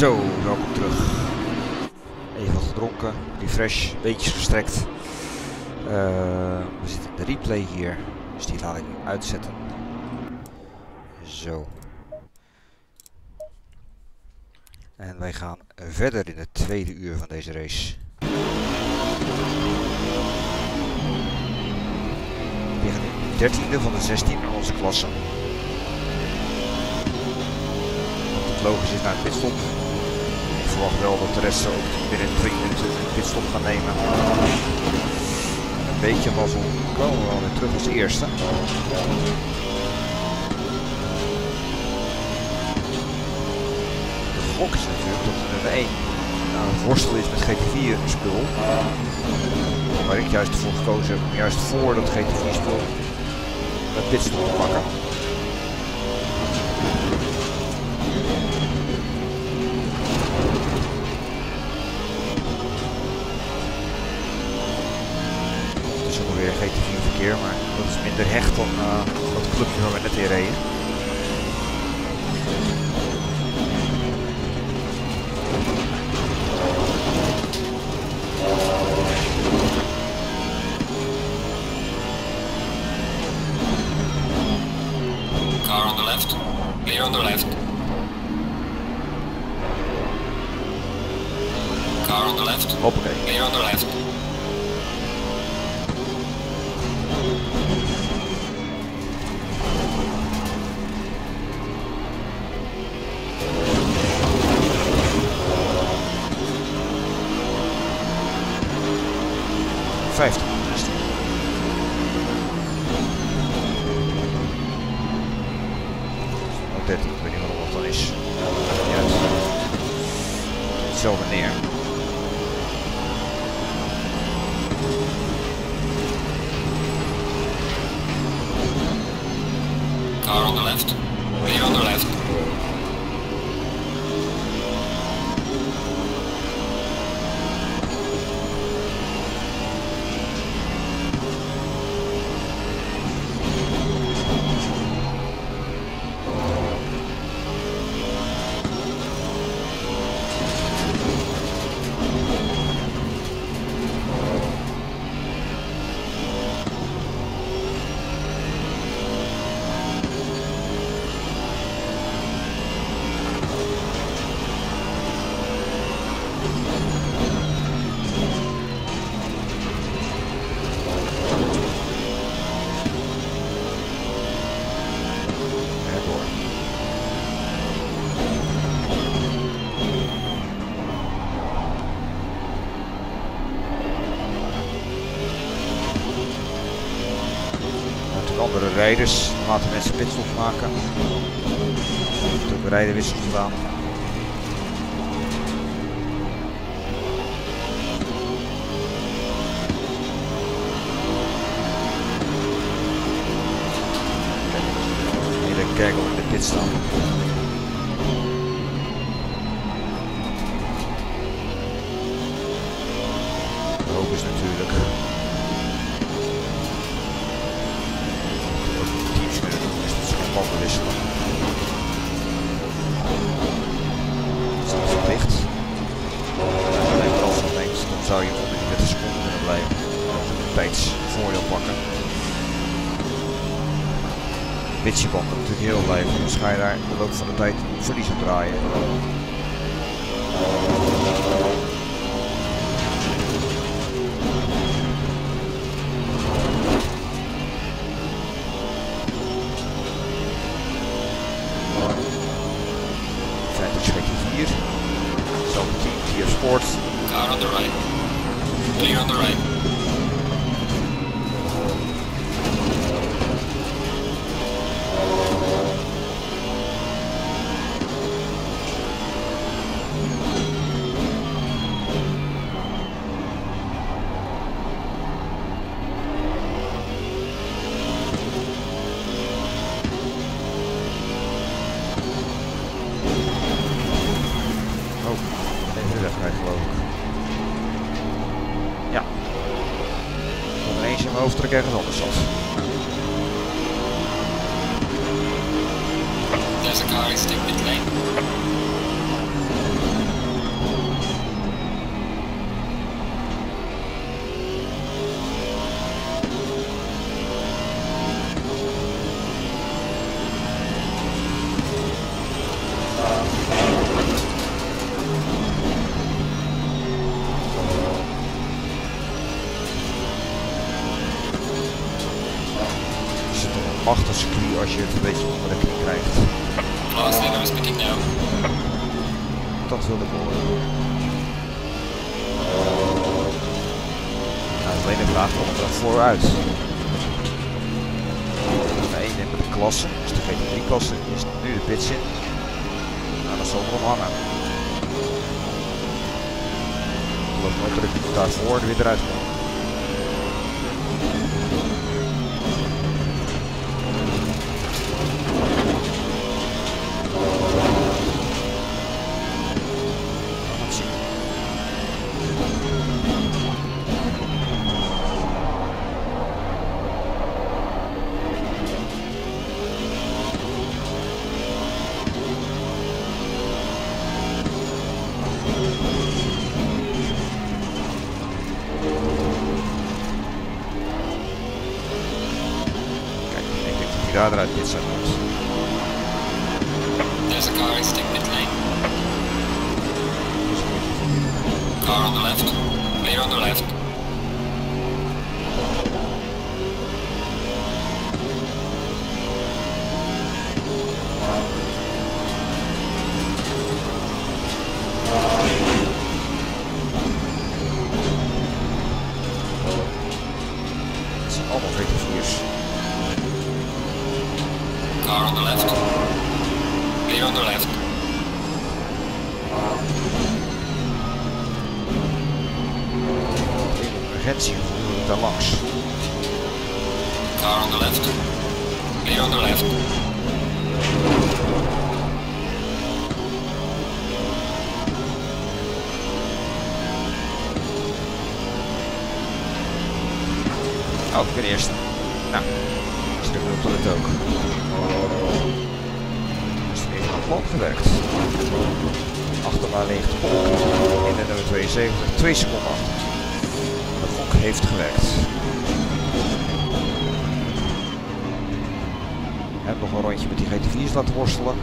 Zo, welkom terug. Even wat gedronken, refresh, beetjes gestrekt. Uh, we zitten in de replay hier, dus die laat ik uitzetten. Zo. En wij gaan verder in het tweede uur van deze race. We gaan nu dertiende van de 16 in onze klasse. Wat logisch is naar het pitstop. Verwacht wel dat de rest ook binnen twee minuten een pitstop gaan nemen. Een beetje mazzel komen we weer terug als eerste. gok is natuurlijk dat de nummer 1 nou, een worstel is met GT4 spul. Waar ik juist voor gekozen heb juist voor dat GT4 spul met pitstop te pakken. GT4 verkeer, maar dat is minder hecht dan uh, dat clubje waar we net in reden.
Clear on the left. Car on the left.
Hoppakee.
Clear on the left.
Rijders laten mensen pitstop maken. Er wordt ook een rijdenwissel gedaan. кадра, отлично. borçlular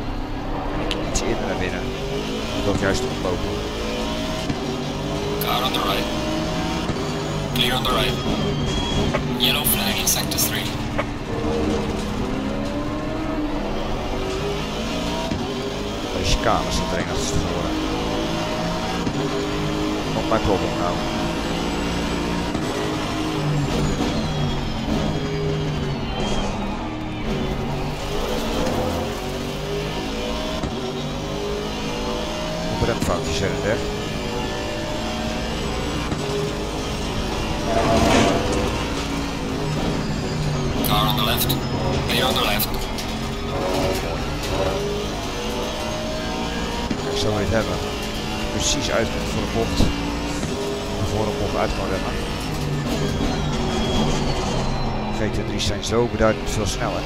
zo beduidend veel sneller.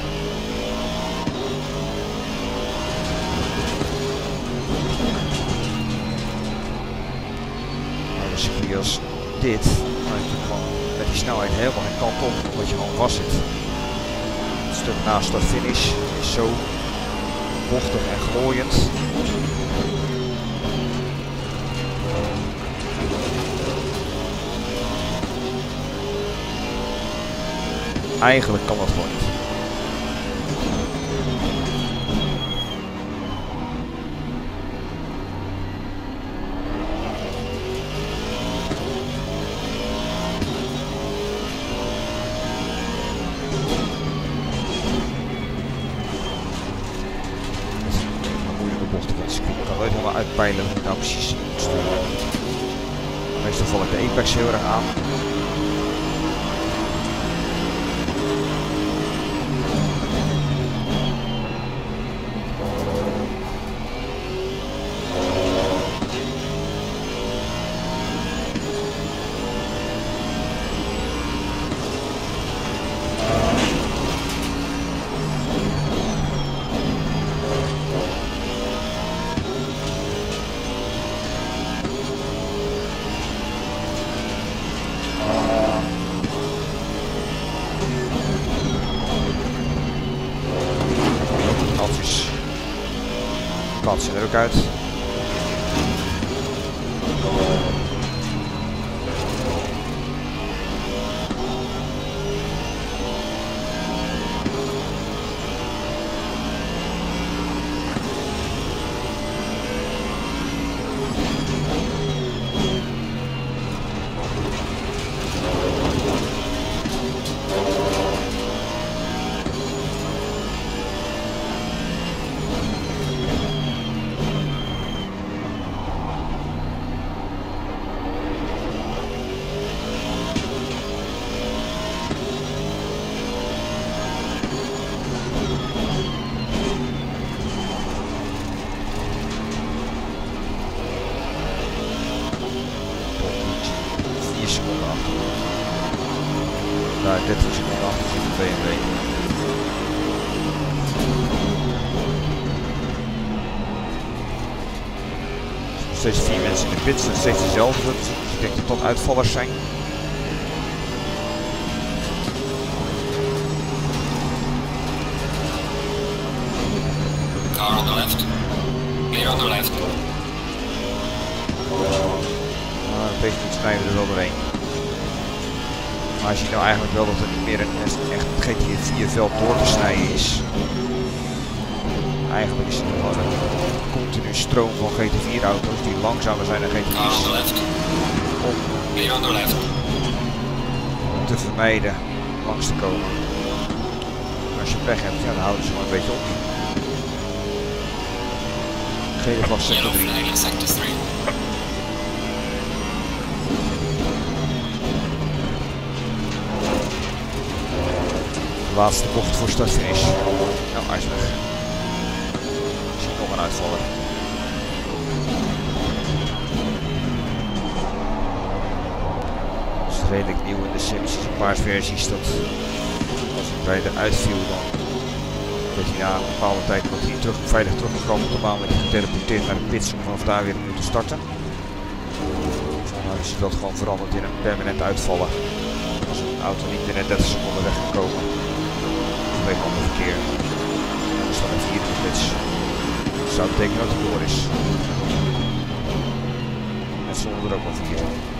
Als je circuit als dit, je met die snelheid helemaal in kant op, omdat je gewoon vast zit. Het stuk naast de finish is zo bochtig en glooiend. Eigenlijk kan dat gewoon. Pits, nog steeds dezelfde. Dus ik denk dat dat uitvallers zijn.
Car on the left. Clear on the left.
Op deze moment snijden we er wel doorheen. Maar je ziet nou eigenlijk wel dat er niet meer een echt GT4 veld door te snijden is. Eigenlijk is het gewoon een stroom van GT4 auto's die langzamer zijn dan
Car on the
GT4's
left.
om
Clear on the left.
te vermijden langs te komen. Als je pech hebt, ja, dan houden ze gewoon een beetje op. Gele vlag sector
Yellow
3.
flag in sector 3.
Laatste bocht voor start-finish. Nou, hij is weg. Ik zie nog een uitvaller. Redelijk nieuw in de Sims. Een paar versies dat als ik bij de uitviel dan dat hij na een bepaalde tijd dat hij terug, veilig terug kan komen op de baan geteleporteerd naar de pits om vanaf daar weer opnieuw te starten. Maar is dat gewoon veranderd in een permanent uitvallen. Als een auto niet binnen 30 seconden weg kan komen vanwege ander verkeer. Er staat een vierde pits. Dat zou betekenen dat het door is. En stonden er ook al vier.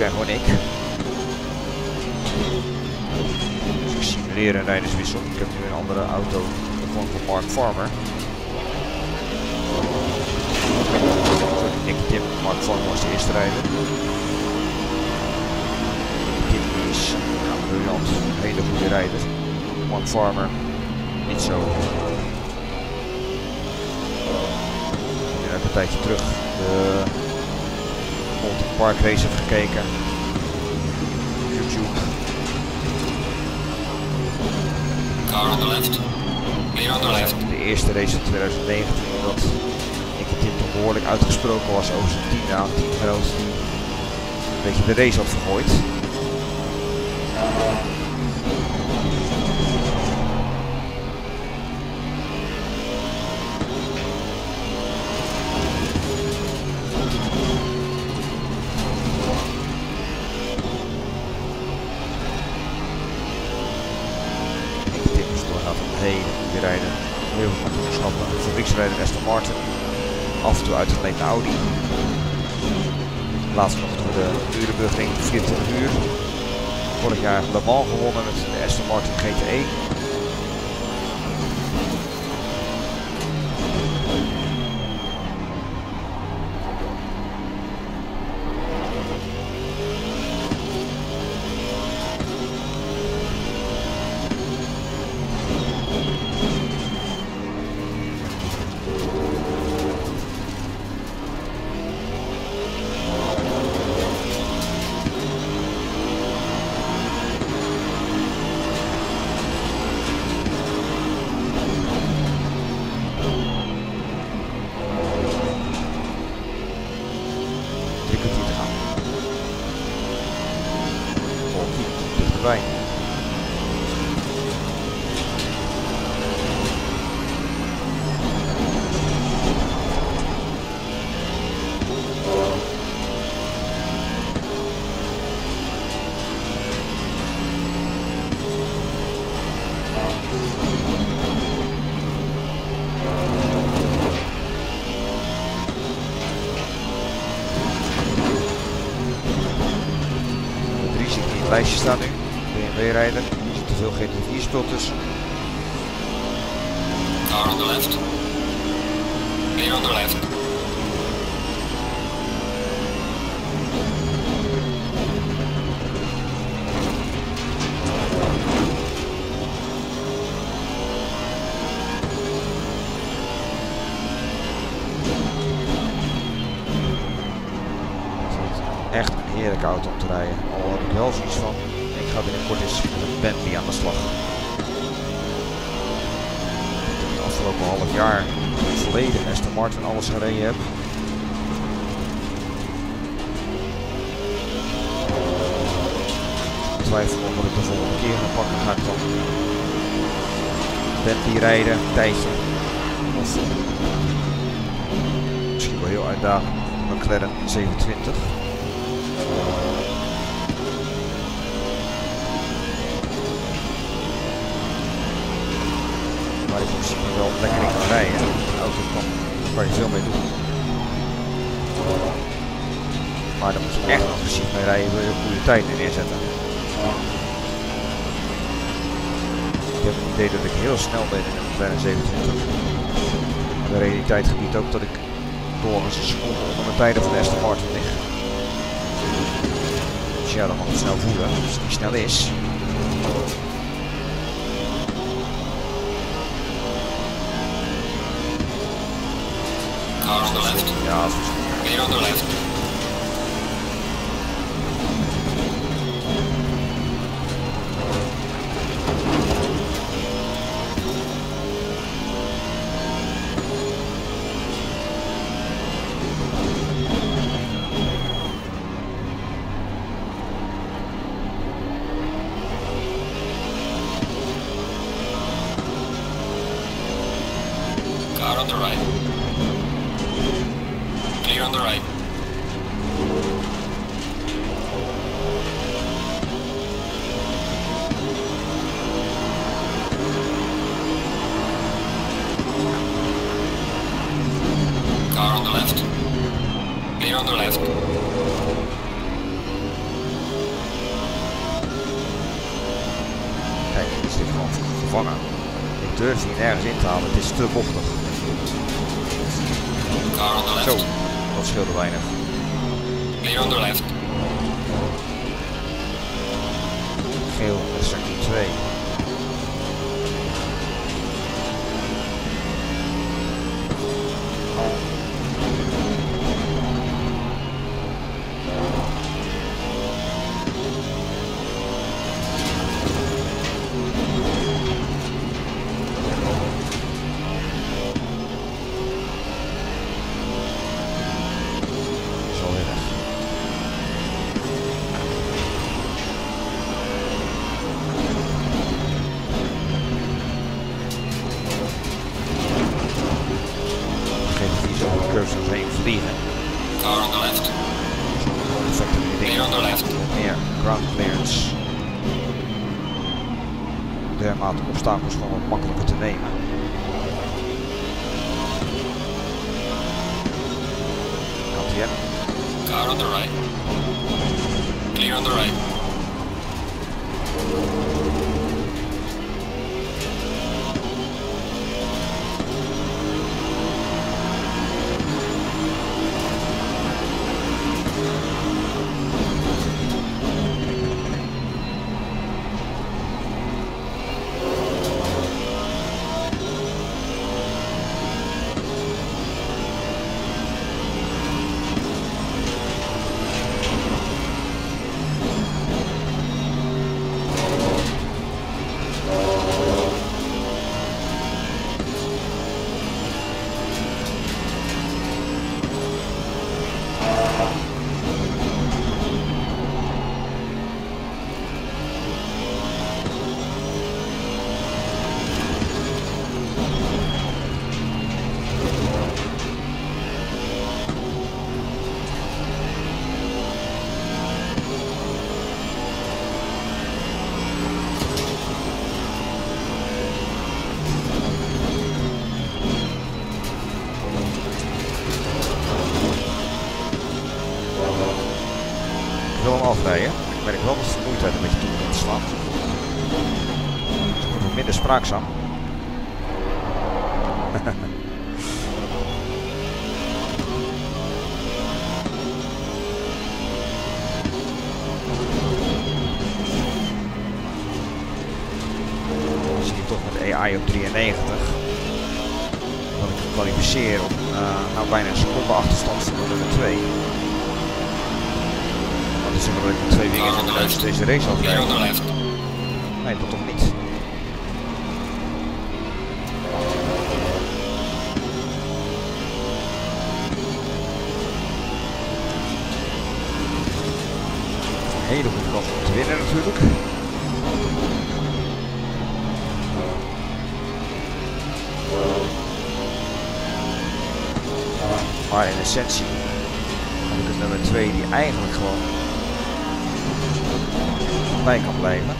Ben gewoon ik. Dus ik simuleer een rijderswissel. Ik heb nu een andere auto, gewoon van Mark Farmer. Nick Tim, Mark was de eerste rijder. Tim is ja, briljant, een hele goede rijder. Mark Farmer, niet zo. Ik heb een tijdje terug de Monty Park race heb gekeken. YouTube.
Car on the left. Clear on the left.
De eerste race in 2019 dat Nicky Tim toch behoorlijk uitgesproken was over zijn team aan teamgenoot die een beetje de race had vergooid. Le Mans gewonnen Bentley rijden, een tijdje. Misschien wel heel uitdagend, McLaren 27. waar ik principe wel lekker in kan rijden. Een auto kan, je veel mee doet. Maar dan moet je echt agressief mee rijden, wil je een goede tijd neerzetten. Ik heb het idee dat ik heel snel ben in een McLaren 27. Maar de realiteit gebiedt ook dat ik doorgaans een seconde onder de tijden van de Aston Martin lig. Dus ja, dan mag het snel voelen. Als het niet snel is,
left.
ja,
Clear on the left.
Halen, traction recensie. Dan heb ik nummer 2 die eigenlijk gewoon bij kan blijven.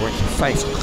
Rondje 50.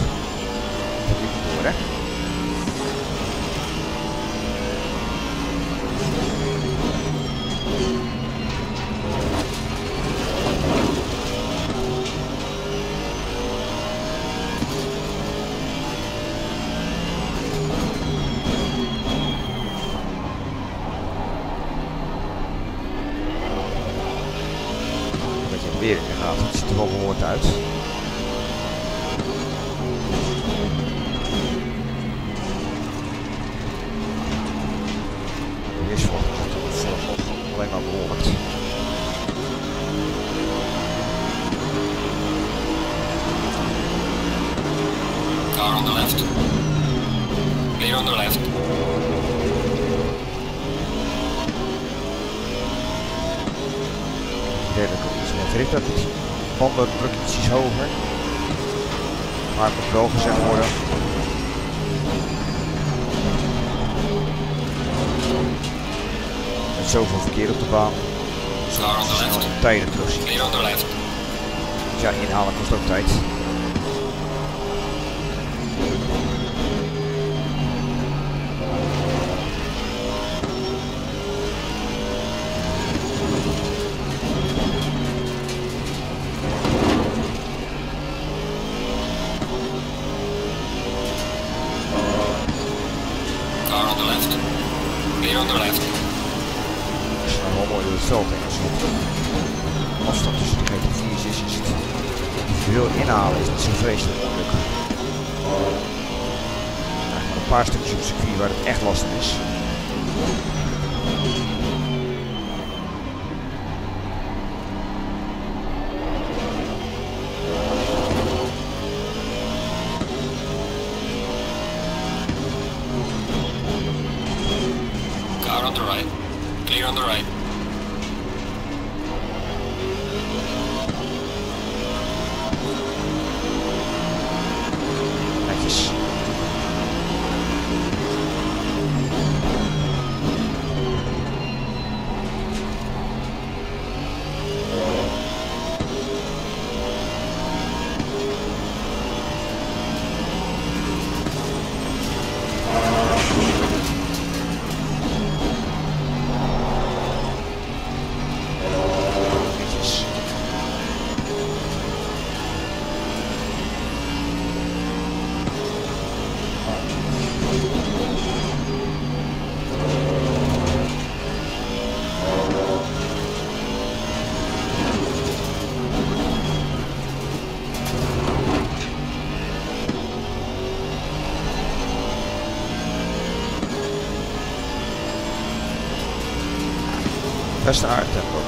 beste de aardtempo.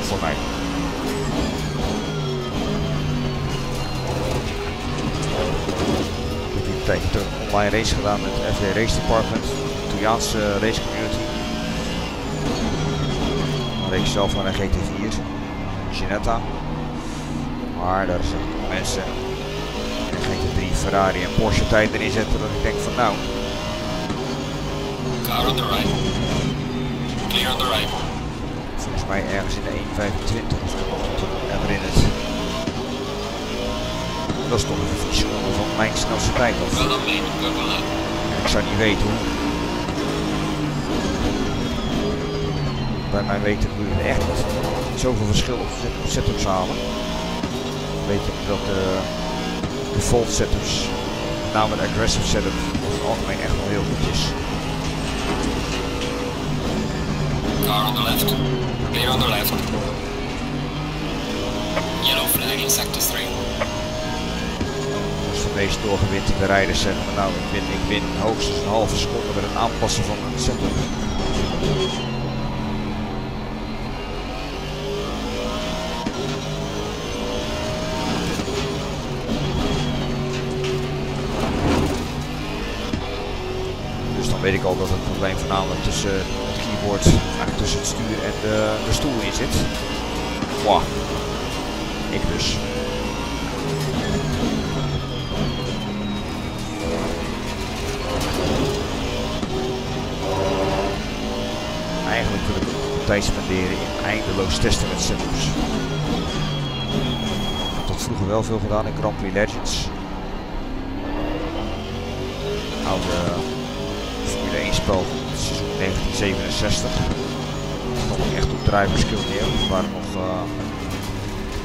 Voor mij. Ik heb hier een online race gedaan met de FD Race Department. De Italiaanse race community. Dan ik zelf van een GT4. Ginetta. Maar daar zijn mensen in GT3, Ferrari en Porsche tijd erin zetten dat ik denk van nou...
Car on the right. Clear on the right
mij ergens in de 1.25, als ik. Dat is toch een seconden van mijn snelste tijd
Of?
Ik zou niet weten hoe. Bij mij weten we echt zoveel verschil op setups halen. Weet ik dat de default setups, namelijk de aggressive setup, over het algemeen echt wel heel goed is.
car on the left. Clear on the left. Yellow flag in sector 3.
Dus de meest doorgewinterde rijders zeggen, van, nou ik win, ik win hoogstens een halve seconde met het aanpassen van een setup. Dus dan weet ik al dat het probleem voornamelijk tussen keyboard, eigenlijk tussen het stuur en de, de stoel in zit. Wow. Ik dus. Eigenlijk wil ik tijd spenderen in eindeloos testen met setups. Ik heb dat vroeger wel veel gedaan in Grand Prix Legends. 1967. Dat kwam ook echt op driver skill neer. Het waren nog eh,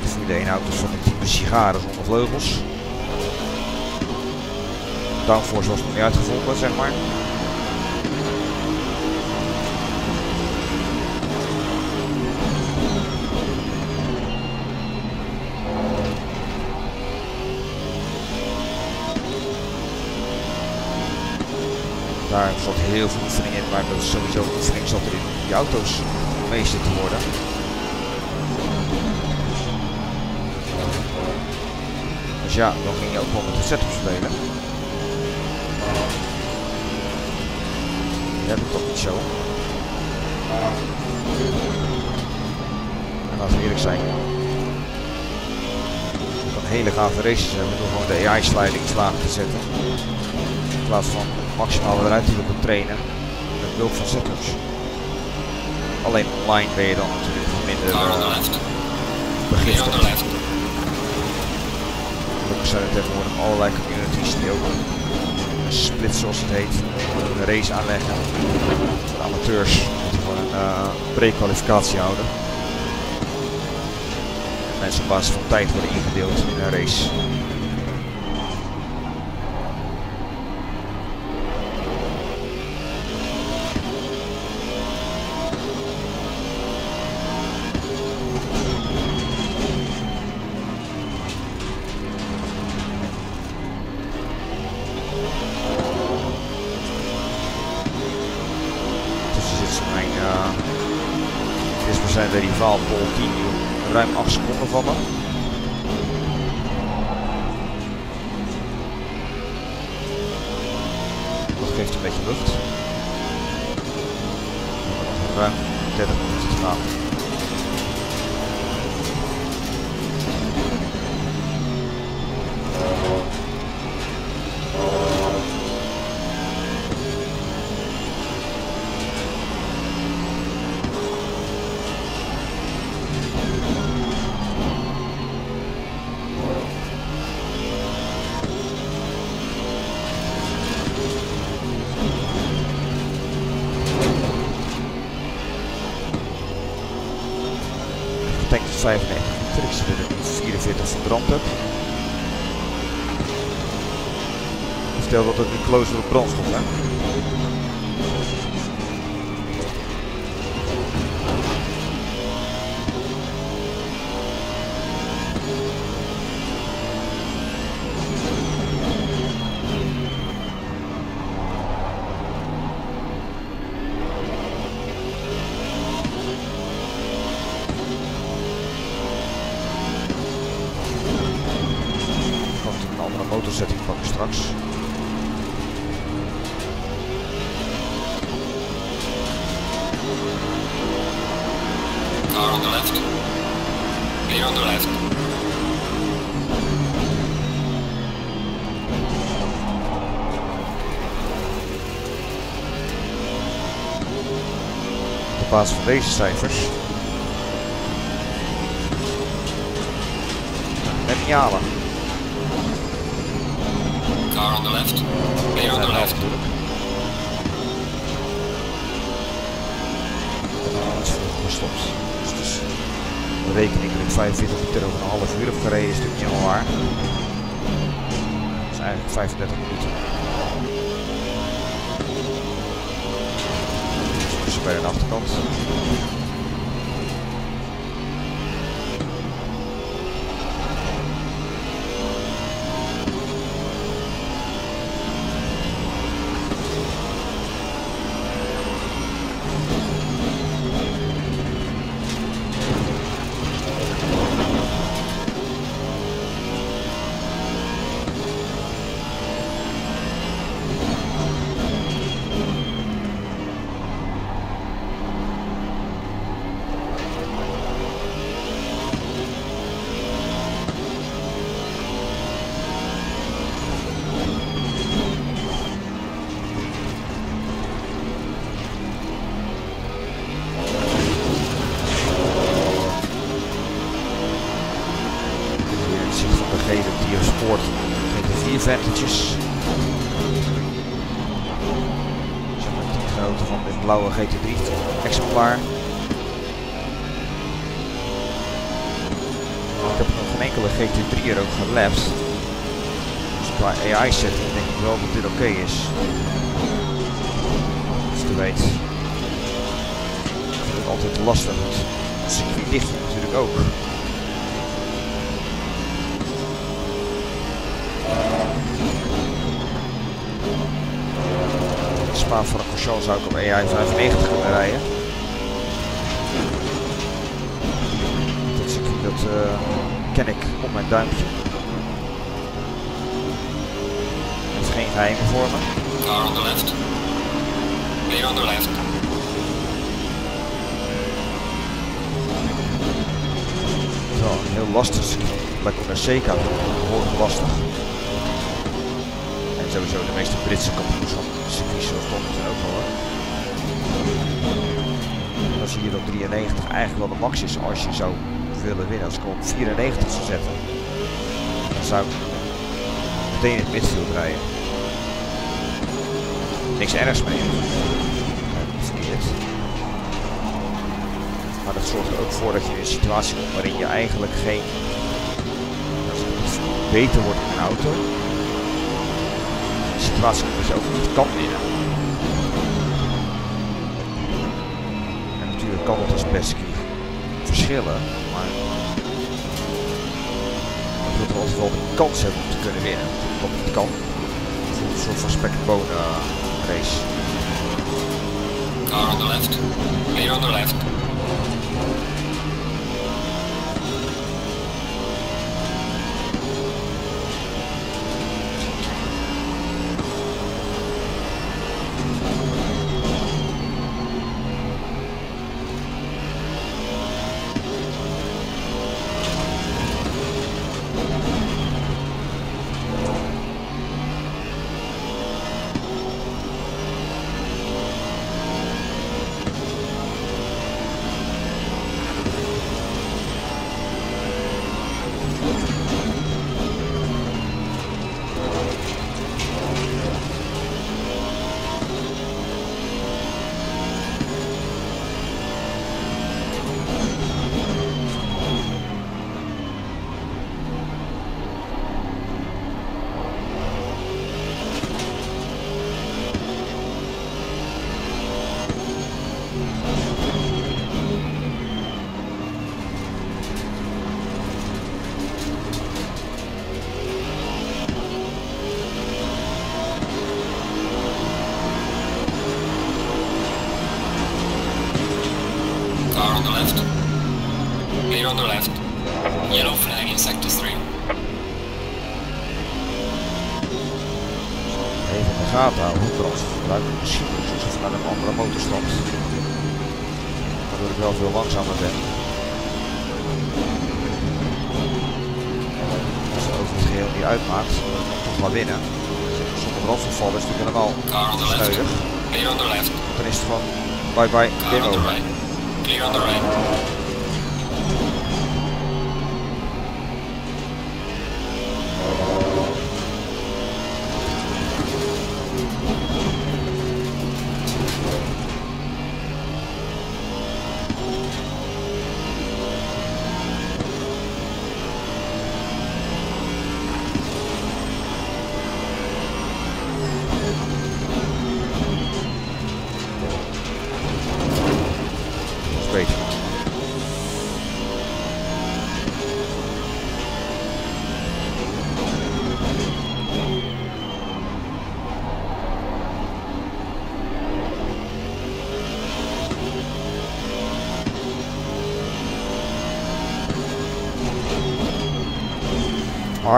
de Formule 1 auto's van het type sigaren zonder vleugels. Downforce was nog niet uitgevonden, zeg maar. Daar zat heel veel oefening in, maar dat is sowieso oefening zat erin om die auto's meester te worden. Dus ja, dan ging je ook wel met de setup spelen. Dat heb ik toch niet zo. En laten we eerlijk zijn. Je kan hele gave races hebben door gewoon de AI-sliding laag te zetten. In plaats van maximaal eruit te trainen behulp van setups. Alleen online ben je dan natuurlijk minder uh, begiftigd.
left.
Gelukkig zijn er tegenwoordig allerlei communities die ook een split zoals het heet, een race aanleggen. Amateurs moeten gewoon een uh, pre-kwalificatie houden. En mensen op basis van tijd worden ingedeeld in een race. We hebben nog ruim Op brandstof basis van deze cijfers. Net niet halen.
Car on the left. Clear on the left.
natuurlijk. Iets vroeger gestopt. Dus, dus de rekening met 45 minuten over een half uur heb gereden is natuurlijk niet helemaal waar. Dat is eigenlijk 35 minuten. Dus bij de achterkant. Seca behoorlijk lastig. En sowieso de meeste Britse kampioenschap circuits zoals Donington ook wel. hoor. Dan zie je dat 93 eigenlijk wel de max is als je zou willen winnen. Als ik op 94 zou zetten, dan zou ik meteen in het midfield rijden. Niks ergs mee. Het. Maar dat zorgt er ook voor dat je in een situatie komt waarin je eigenlijk geen. Beter wordt in een auto. Een situatie dat je ook niet kan winnen. En natuurlijk kan het als best verschillen. Maar wil toch altijd wel de kans hebben om te kunnen winnen. Dat het kan. Een soort van race.
Car on the left. Clear on the left.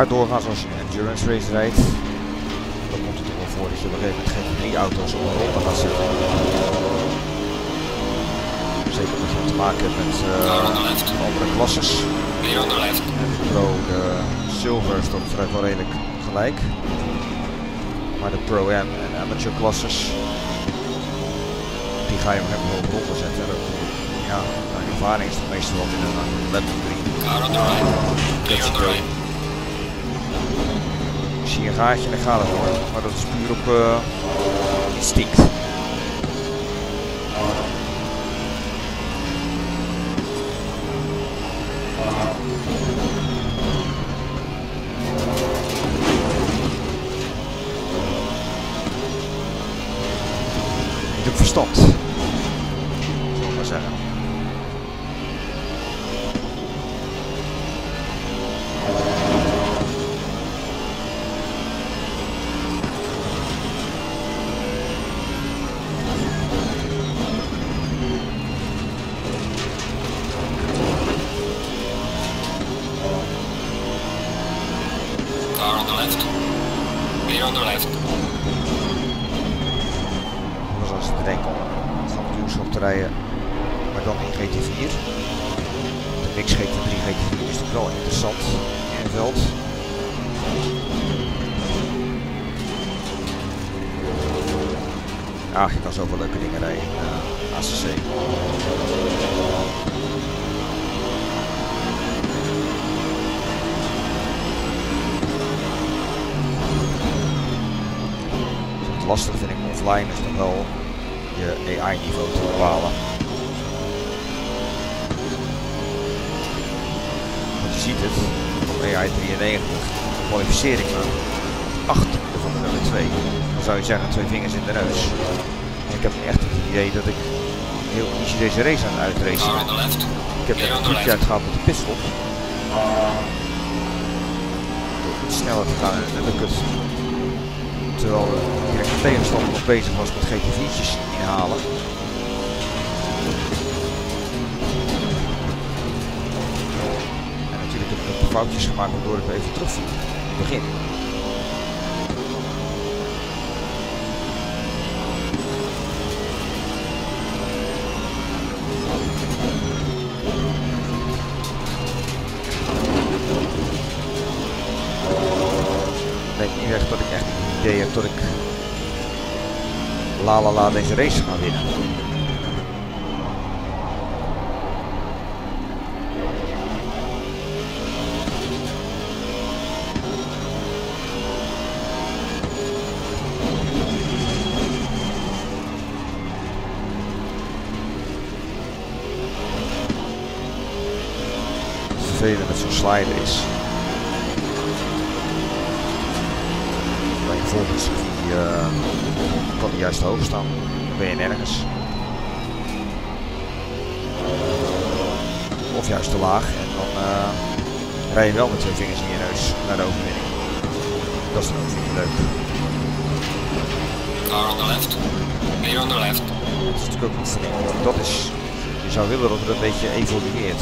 Hard doorgaan zoals je een endurance race rijdt, dan komt het er wel voor dat je op een gegeven moment geen drie auto's op een ronde gaat zetten. Zeker omdat je te maken hebt met uh, andere klasses. En de Pro, de Silver is toch vrijwel redelijk gelijk. Maar de Pro-Am en Amateur klasses, die ga je nog even op ronde zetten. En dat, ja, ervaring is het meestal wel in een lap 3.
Car on the right.
Zie een gaatje en dan gaat het hoor. Maar dat is puur op uh, instinct. Je zeggen twee vingers in de neus. Ik heb echt het idee dat ik heel easy deze race aan het uitracen ben. Ik heb net een trucje uitgehaald met de pitstop. Door iets sneller te gaan en ik het. Terwijl de directe tegenstander nog bezig was met GT4'tjes inhalen. En natuurlijk heb ik een paar foutjes gemaakt waardoor ik even terugviel. In het begin. La la la deze race ga winnen. Het vervelende met zo'n slider is rij je wel met twee vingers in je neus naar de overwinning. Dat is dan ook niet leuk.
Car on the left. On the left.
Het is natuurlijk ook oefening. Dat is, je zou willen dat het een beetje evolueert.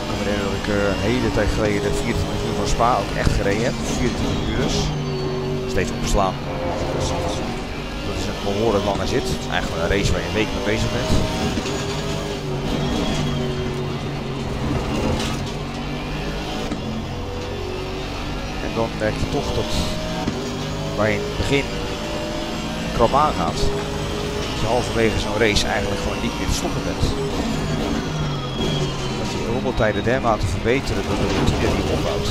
Ik kan me herinneren dat ik eh, een hele tijd geleden de 24 uur van Spa ook echt gereden heb. 24 uur dus. Steeds opslaan. Dat is- dat is een behoorlijk lange zit. Het is eigenlijk een race waar je een week mee bezig bent. Dan merk je toch dat waar je in het begin krap aangaat, dat je halverwege zo'n race eigenlijk gewoon niet meer te stoppen bent. Dat je rondetijden dermate verbeteren dat de routine niet opbouwt.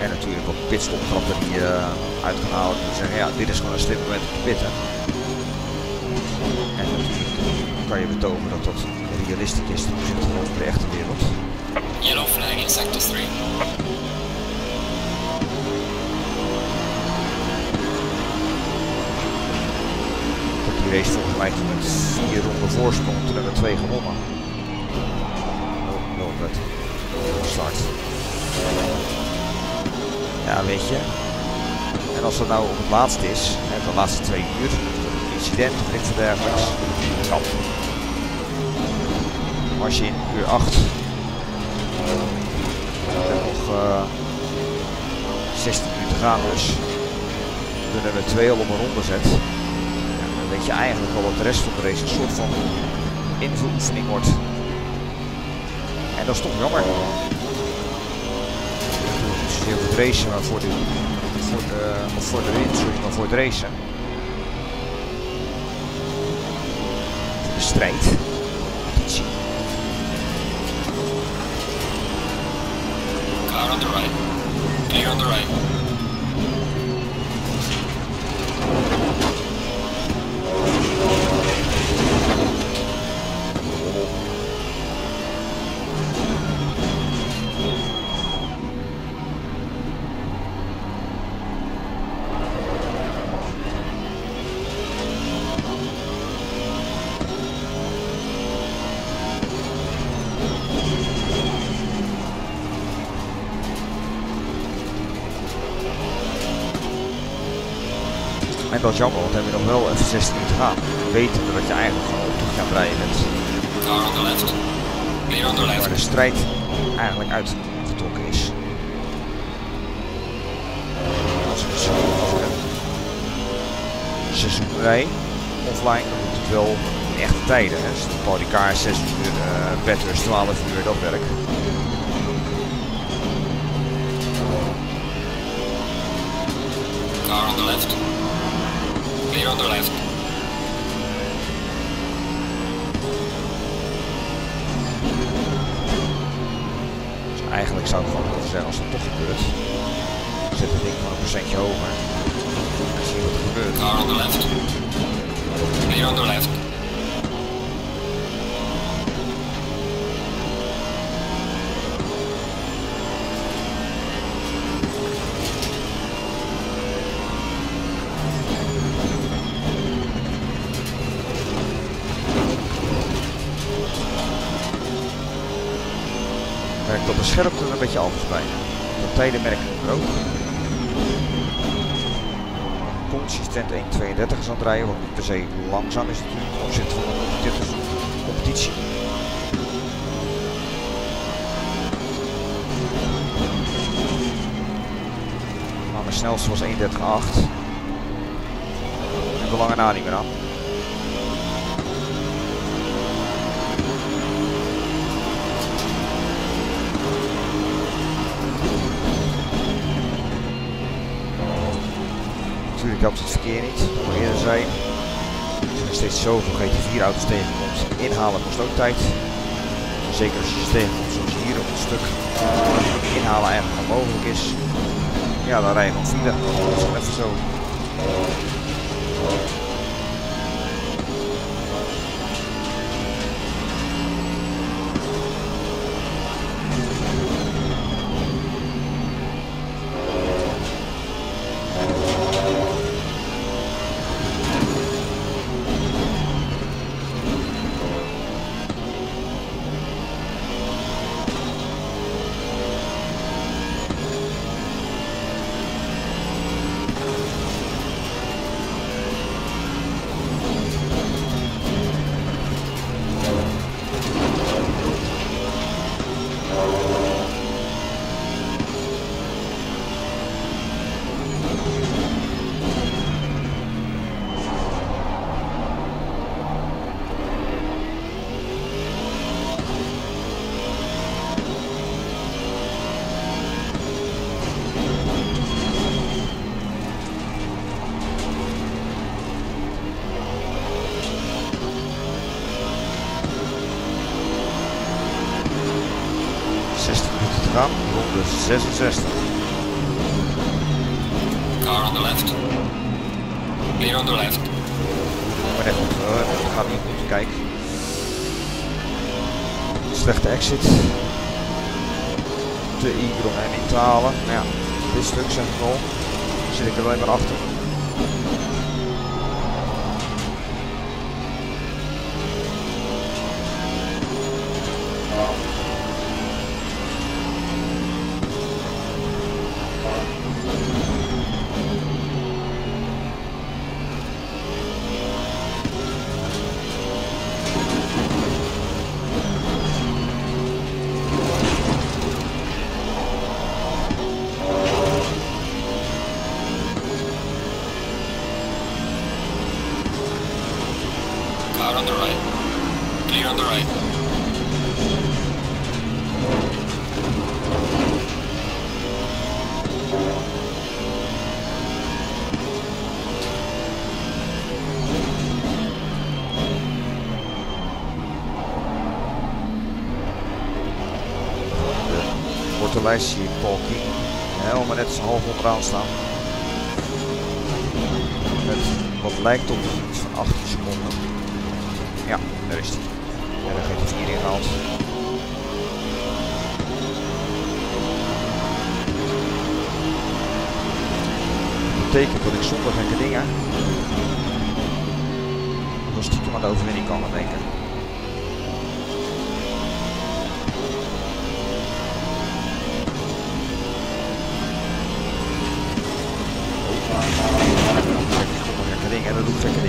En natuurlijk wat pitstopgrappen die uh, uit gaan halen. Die zeggen, ja, dit is gewoon een slim moment om te pitten. En natuurlijk kan je betogen dat dat realistisch is ten opzichte van de echte wereld.
Yellow flag in sector 3.
Ik heb die race volgens mij toen met vier ronden voorsprong toen hebben we twee gewonnen. Oh, vet. Start. Ja, weet je. En als dat nou op het laatst is, de laatste twee uur, incident of iets dergelijks, kan. Als in uur 8 en nog uh, 16 minuten gaan dus, de nummer 2 al op een ronde zet, dan weet je eigenlijk al dat de rest van de race een soort van invuloefening wordt. En dat is toch jammer. Het racen, maar voor de, voor de, of voor de win, sorry, maar voor het racen. Voor de strijd. Is jammer, want dan heb je nog wel even 16 minuten gaan. Weten dat je eigenlijk gewoon op toe gaan rijden bent.
Car on the left. Clear on the
Waar
left.
de strijd eigenlijk uitgetrokken is. Als ik het zo. Seizoen rij, offline, dan moet het wel in echte tijden. Hè. Dus de Paul Ricard 6 uur, uh, Batters 12 uur, dat werk.
Car on the left. Clear on the left.
Dus eigenlijk zou ik gewoon moeten zeggen, als dat toch gebeurt, zet het ding gewoon een procentje hoger. En zie wat er gebeurt.
Car on the left. Clear on the left.
Beetje anders bij. De tijden merk ik ook. Consistent 1.32 is aan het rijden, wat niet per se langzaam is natuurlijk ten van de competitie-. Maar mijn snelste was 1.30.8. En de lange na niet meer aan. Helpt het verkeer niet, al eerder. Als je nog steeds zoveel GT4 auto's tegenkomt, inhalen kost ook tijd. Zeker als je ze tegenkomt zoals hier op het stuk, inhalen eigenlijk onmogelijk is. Ja, dan rij je gewoon file. Zo. Half onderaan staan. Met wat lijkt op iets van 18 seconden. Ja, daar is hij. En daar heeft hij 4 ingehaald. Dat betekent dat ik zonder gekke dingen nog stiekem aan de overwinning kan denken.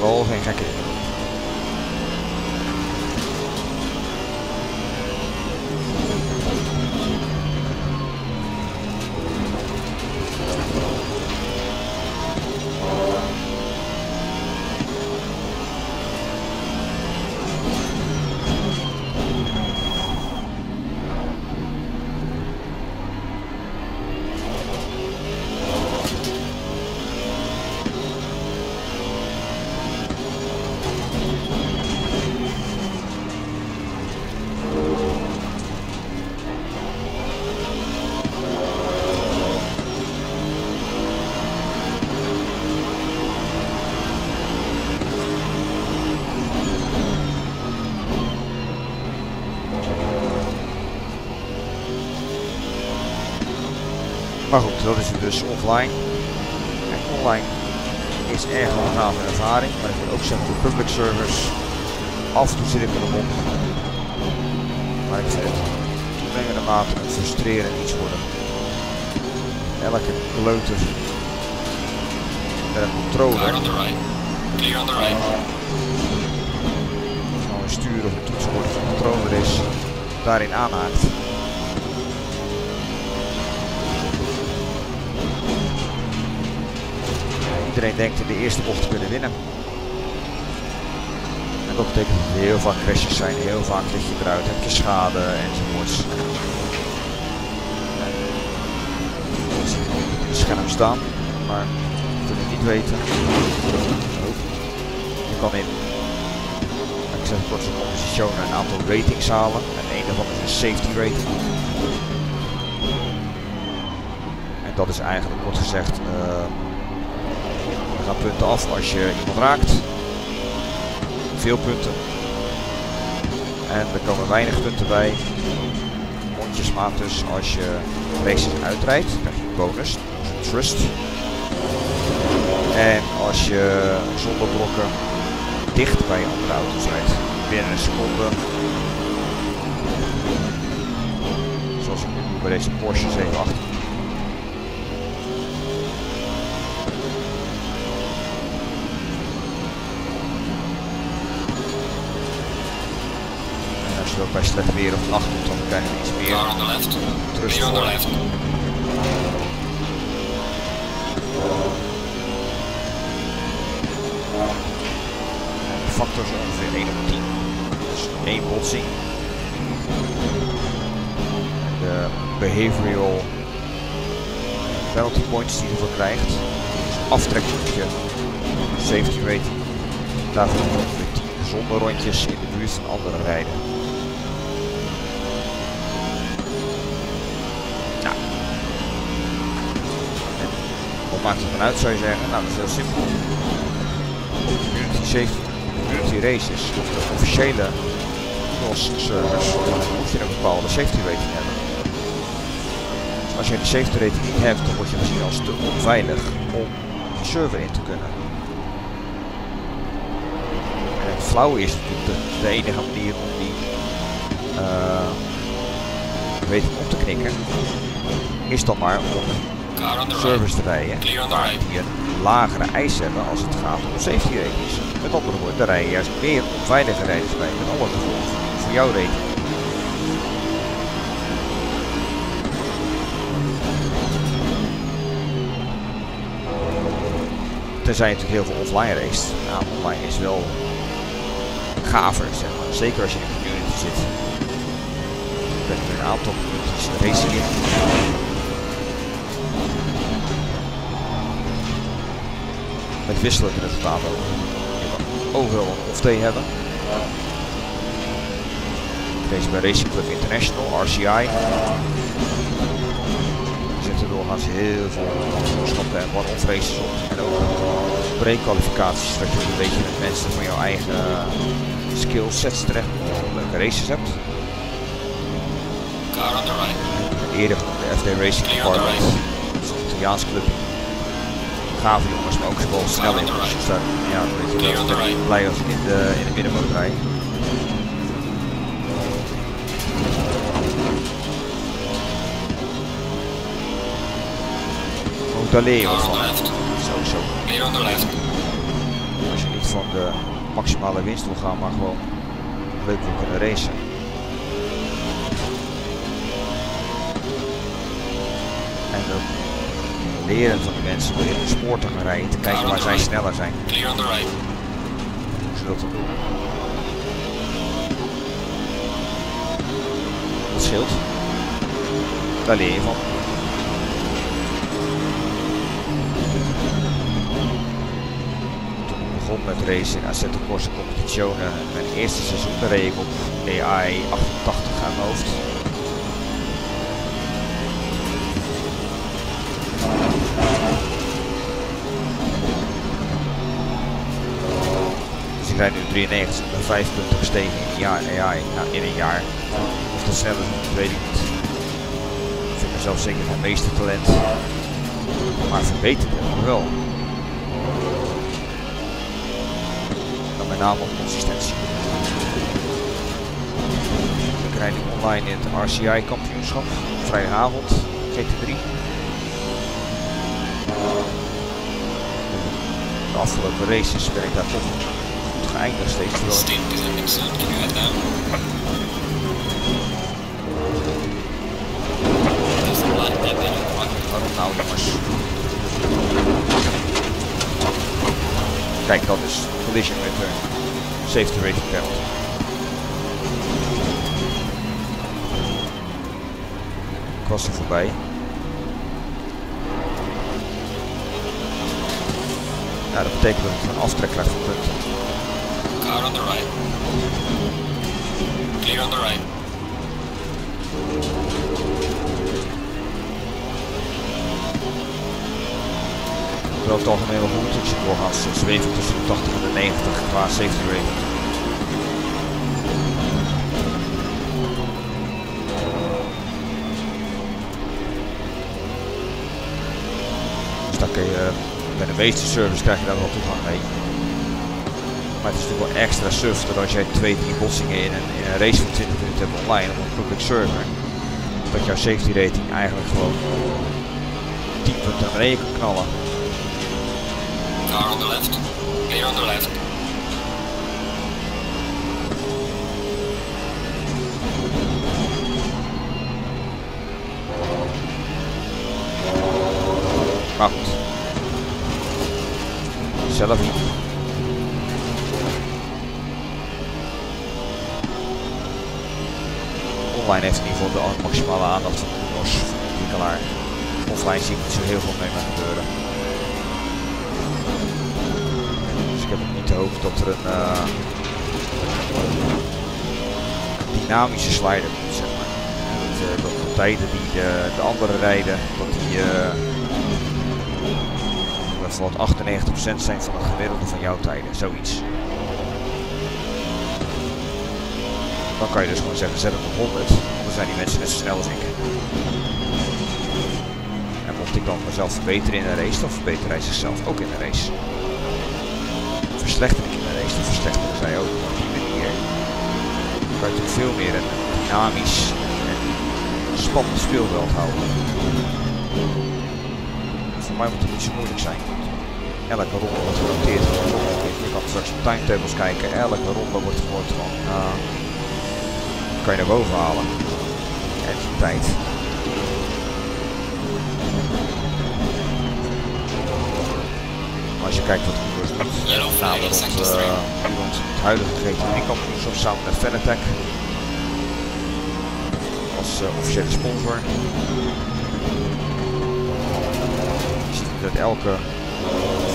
Vooral geen gekke dingen. Dus offline. En online is erg een gave ervaring. Maar ik ook zeggen, de public servers, af en toe zit ik er op. Maar ik vind het toenemende mate een frustrerend iets worden. Elke kleuter met een controller,
on the right. Clear on the right.
nou een stuur of een toetsenbord of een controller is, daarin aanhaakt. Iedereen denkt in de eerste bocht te kunnen winnen. En dat betekent dat er heel vaak crashes zijn, heel vaak lig je eruit, heb je schade het scherm staan, maar wil het niet weten. Je kan in kort zo'n composition een aantal ratings halen. En een daarvan is een safety rating. En dat is eigenlijk kort gezegd, uh, punten af als je iemand raakt. Veel punten. En er komen weinig punten bij. Mondjesmaat dus als je races uitrijdt, krijg je een bonus. Een trust. En als je zonder blokken dicht bij andere auto's rijdt. Binnen een seconde. Zoals bij deze Porsche 718. Ook bij slecht weer of nacht doet, dan krijg je iets meer
on the left.
rust
on the left.
De factor is ongeveer 1 op 10. Dus 1 botsing. De behavioral penalty points die je ervoor krijgt. Dus aftrekken op je safety rating. Daarvoor moet ongeveer 10 gezonde rondjes in de buurt van anderen rijden. Nou. En wat maakt het dan uit zou je zeggen? Nou, dat is heel simpel community safety, community races of de officiële cross servers moet je een bepaalde safety rating hebben. Dus als je een safety rating niet hebt, dan word je misschien als te onveilig om die server in te kunnen. En het flauwe is natuurlijk de, de enige manier om die eh, weet om te knikken, is dan maar om Service te rijden die een lagere eis hebben als het gaat om safety ratings. Met andere woorden, daar rij je juist meer onveilige rijders bij, met alle gevolgen voor- jouw rating. Tenzij je natuurlijk heel veel offline race. Nou, online is wel gaver, zeg maar. Zeker als je in een community zit. Ik ben in een aantal communities racing in. Met wisselende resultaten overal een off-day hebben. Deze bij Racing Club International, RCI. Er zitten doorgaans heel veel kampioenschappen en one-off races op. En ook pre-kwalificaties, zodat je een beetje met mensen van jouw eigen skillsets terecht leuke races hebt.
Car on the right.
Eerder genoemde FD Racing Department. Dat is een Italiaans club. Gave jongens, maar ook wel snel in. Dus daar, ja, weet je wel, ben ik blij als ik in de, in de middenmoot rijd. Van. Sowieso. Als je niet van de maximale winst wil gaan, maar gewoon leuk wil kunnen racen. En ook leren van die mensen door de spoor te rijden, te kijken waar zij sneller zijn,
on the right.
hoe dat doen. Scheelt. Daar leer je van. Toen ik begon met racen in Assetto Corsa Competizione, mijn eerste seizoen, reed ik op AI 88 aan mijn hoofd. Rijd nu 93, ik ben 5 punten gestegen in een jaar AI. Nou, in een jaar. Of dat sneller is, weet ik niet. Ik vind mezelf zeker mijn meeste talent. Maar verbeterd heb ik wel. Dan met name op consistentie. Ik rijd nu online in het RCI kampioenschap. Vrijdagavond, GT3. De afgelopen races ben daar toch goed geëindigd steeds.
Is.
Waarom jongens? Kijk, dat is collision de safety rating penalty. Was er voorbij. Ja, dat betekent dat ik een aftrek krijg van.
Car on the right. Clear on the right.
Wel het algemeen wel goed. Ik zit doorgaans zweven tussen de 80 en de 90 qua safety rating. Dus daar kun je, bij de meeste servers krijg je daar wel toegang mee. Maar het is natuurlijk wel extra suf dat als jij twee, drie botsingen in een, in een race van 20 minuten hebt online op een public server, dat jouw safety rating eigenlijk gewoon 10 punten naar beneden kan knallen.
Car on the left. Clear on the left.
Maar goed. Zelf niet. Online heeft in ieder geval de maximale aandacht van Koenos, van de ontwikkelaar. Offline zie ik niet zo heel veel mee gebeuren. Dus ik heb ook niet de hoop dat er een eh, dynamische slider komt, zeg maar. Dat, eh, de tijden die de, de anderen rijden, dat die eh, bijvoorbeeld 98% zijn van het gemiddelde van jouw tijden, zoiets. Dan kan je dus gewoon zeggen, zet 100, want dan zijn die mensen net zo snel als ik. En mocht ik dan mezelf verbeteren in een race, dan verbeteren hij zichzelf ook in een race. Verslechter ik in een race, dan verslechteren zij ook. Op die manier kan je natuurlijk veel meer rennen. dynamisch en spannend speelveld houden. Voor mij moet het niet zo moeilijk zijn. Elke ronde wordt genoteerd. Je kan straks op timetables kijken. Elke ronde wordt wordt gewoon. Kan je naar boven halen. En tijd. Maar als je kijkt wat
Yellow
uh,
flag in
rond, uh, rond het huidige GT kampioen zo samen met Fanatec als uh, officiële sponsor. Je ziet dat elke,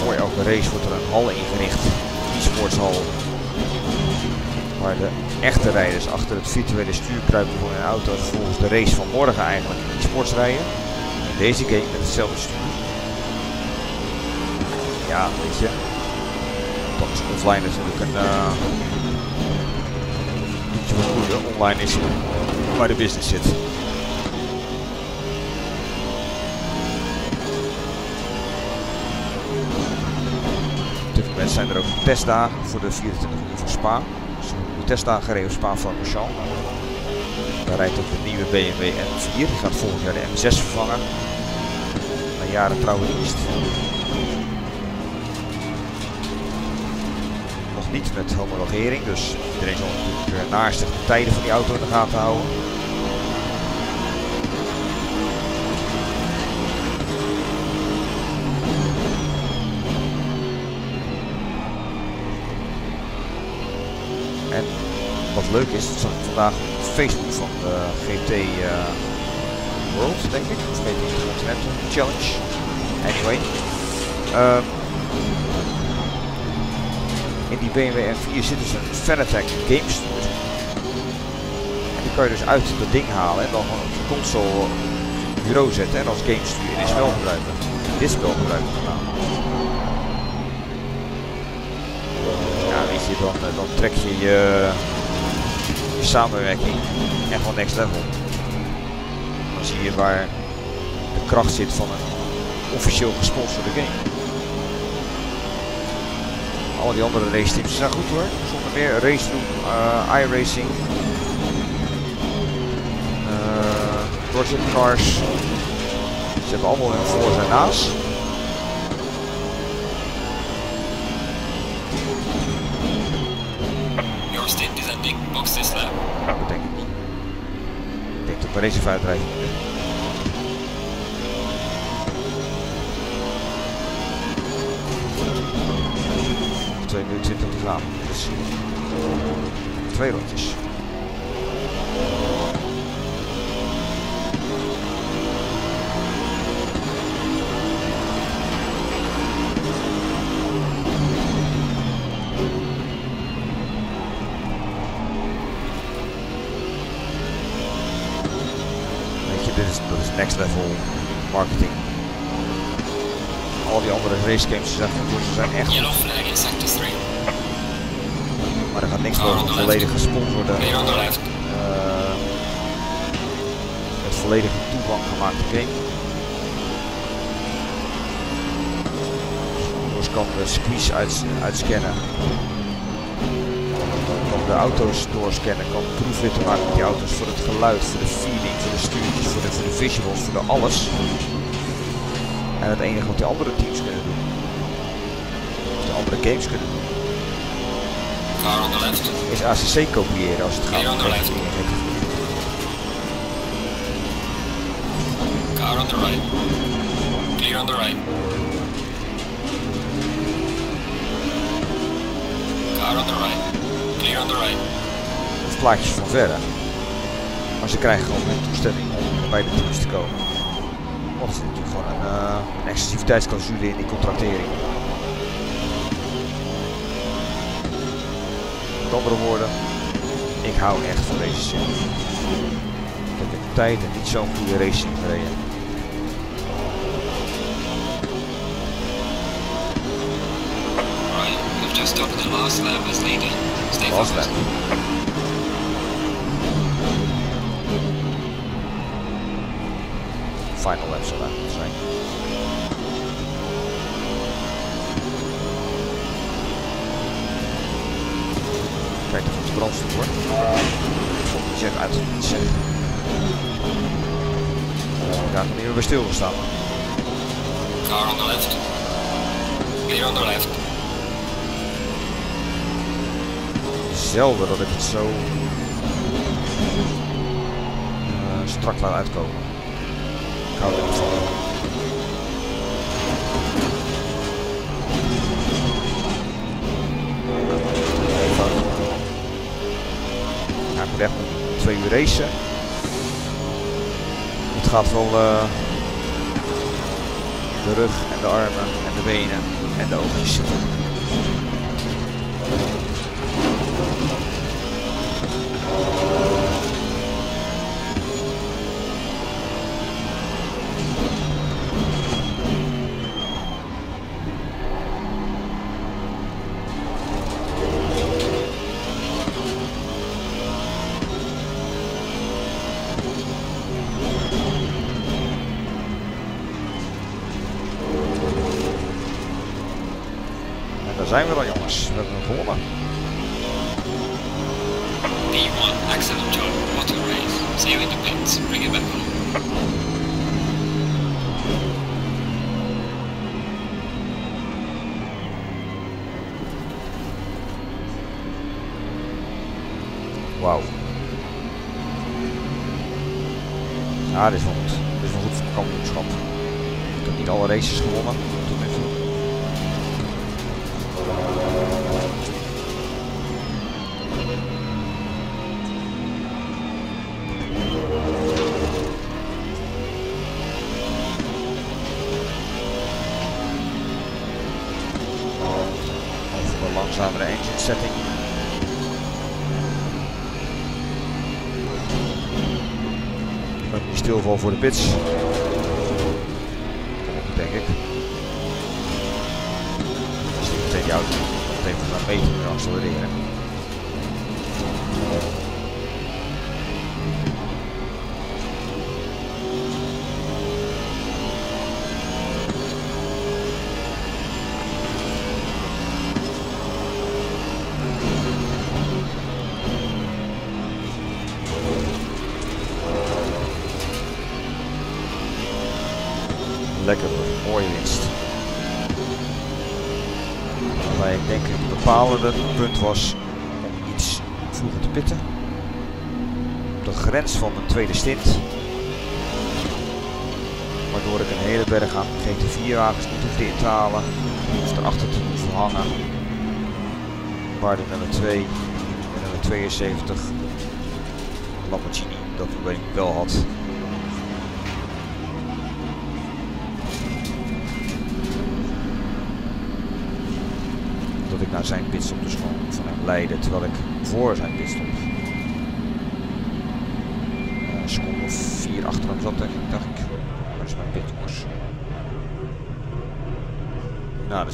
voor elke race wordt er een hal ingericht, een e-sportshal, waar de echte rijders achter het virtuele stuur kruipen voor hun auto en vervolgens de race van morgen eigenlijk in rijden. Deze game met hetzelfde stuur. Ja, weet je. Dat is offline natuurlijk een beetje moeilijk. Online is waar de business zit. Dit zijn er ook testdagen voor de 24 uur van Spa. Testdagen gereden Spa-Francorchamps. Daar rijdt ook de nieuwe BMW M4. Die gaat volgend jaar de M6 vervangen. Na jaren trouwe dienst. Nog niet met homologering, dus iedereen zal natuurlijk naastig de tijden van die auto in de gaten houden. Leuk is, dat zag ik vandaag op Facebook van de GT uh, World, denk ik. Of GT Continental Challenge. Anyway. Um, in die BMW M4 zit dus een Fanatec Game Studio. En die kan je dus uit dat ding halen en dan gewoon op je console bureau zetten en als game stuur in dit spel gebruiken. Dit spel gebruiken gedaan. Ja, weet je, dan, dan trek je, je samenwerking echt wel next level. Dan zie je waar de kracht zit van een officieel gesponsorde game. Al die andere race teams zijn goed hoor. Zonder meer Race Room, uh, iRacing, uh, Project Cars. Ze hebben allemaal hun voor en naast. Dat denk ik niet. Ik denk dat we deze uitrijden. 2 minuten 20 te gaan. Dus twee rondjes. Al die andere race games zijn, echt
Yellow flag in sector 3.
maar er gaat niks door een volledige gesponsorde uh, met volledige toegang gemaakte game. Dus kan de squeeze uit, uitscannen. Kan de auto's doorscannen, kan proefritten maken met die auto's voor het geluid, voor de feeling, voor de stuurtjes, voor de, voor visuals, voor de alles. En het enige wat die andere teams kunnen andere games kunnen doen,
Car on the left.
is ACC kopiëren als het gaat om.
Car on the right. Clear on the right. Car on the right. Clear on the right.
of plaatjes van verre. Maar ze krijgen gewoon hun toestemming om bij de teams te komen. Het is natuurlijk gewoon een, uh, een exclusiviteitsclausule in die contractering. Andere woorden, ik hou echt van deze sim. Ik heb in tijden niet zo'n goede race sim gereden.
Just stopped the last lap as leader. Stay
Last lap. Final lap zal dat moeten zijn. Brandstof hoor. Die uit te fietsen. Daar kan niet meer bij stilgestaan.
Car on the left. Clear on the left.
Zelden dat ik het zo eh, strak laat uitkomen. Ik hou er niet van. Nog twee uur racen. Het gaat wel eh, de rug en de armen en de benen en de zitten. Voor de pits. Halen. Of erachter te hangen. Waar de nummer 2 en nummer 72 Lamborghini dat probleem wel had. dat ik naar zijn pitstop dus gewoon van hem leidde, terwijl ik voor zijn pitstop uh, een seconde of vier achter hem zat, denk ik, dacht ik. Waar is mijn pit, jongens?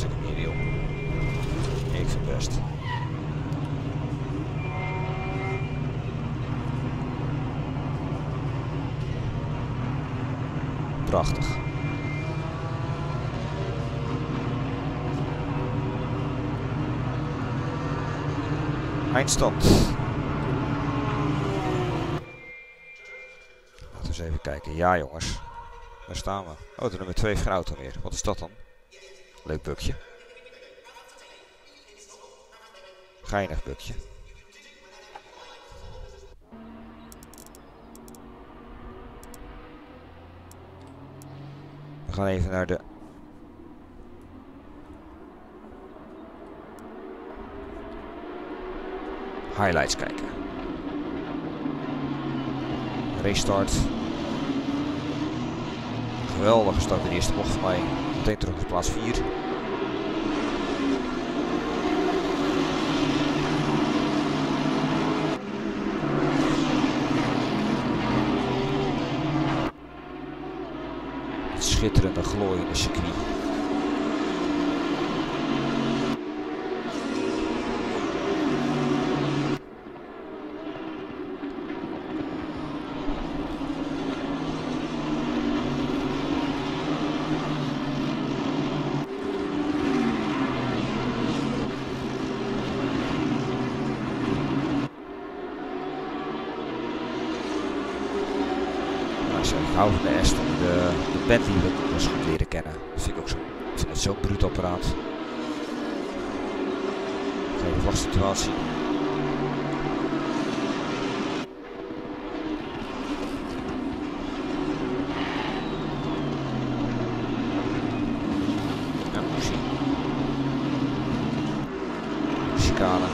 Zit ik heel. Ik best. Prachtig. Eindstand. Laten we eens even kijken. Ja jongens. Daar staan we. Oh, de nummer 2 heeft geen auto meer. Wat is dat dan? Leuk bukje. Geinig bukje. We gaan even naar de highlights kijken. Restart. Geweldige start in de eerste bocht van mij. Meteen terug op plaats 4. Het schitterende glooiende circuit. Chicane.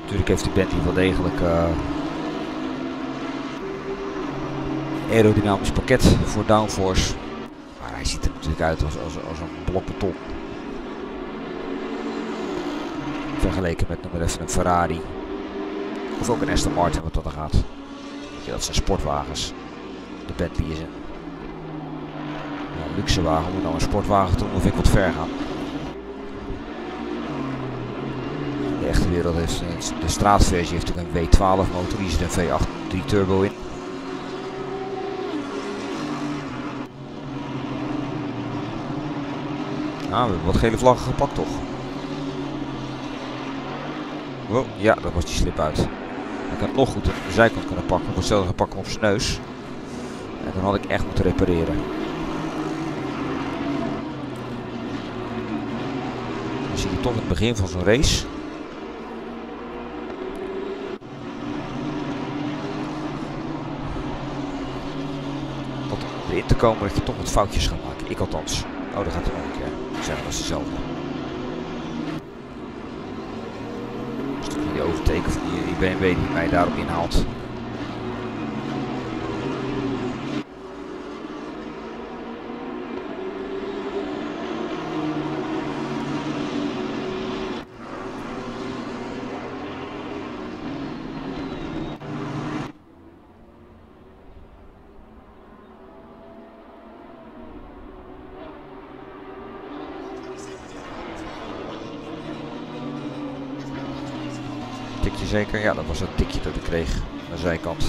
Natuurlijk heeft die Bentley wel degelijk eh, aerodynamisch pakket voor downforce. Maar hij ziet er natuurlijk uit als, als, als een blok beton. Vergeleken met maar even een Ferrari. Of ook een Aston Martin wat dat er gaat. Dat zijn sportwagens. De Bentley is een ja, luxe wagen. Moet nou een sportwagen doen of ik wat ver gaan. De echte wereld heeft de straatversie heeft een W12 motor. Hier zit een V8 3 turbo in. Nou, we hebben wat gele vlaggen gepakt toch? Wow, ja, dat was die slip uit. Ik had nog goed de zijkant kunnen pakken. Ik had zelf gepakt op zijn neus. En dan had ik echt moeten repareren. Dan zie je toch het begin van zo'n race. Tot erin te komen dat je toch wat foutjes gaat maken. Ik althans. Oh, dat gaat er nog een keer. Zeggen, dat is dezelfde. Dat is toch die overteken van die, die BMW die mij daarop inhaalt. Tikje zeker? Ja, dat was dat tikje dat ik kreeg aan de zijkant.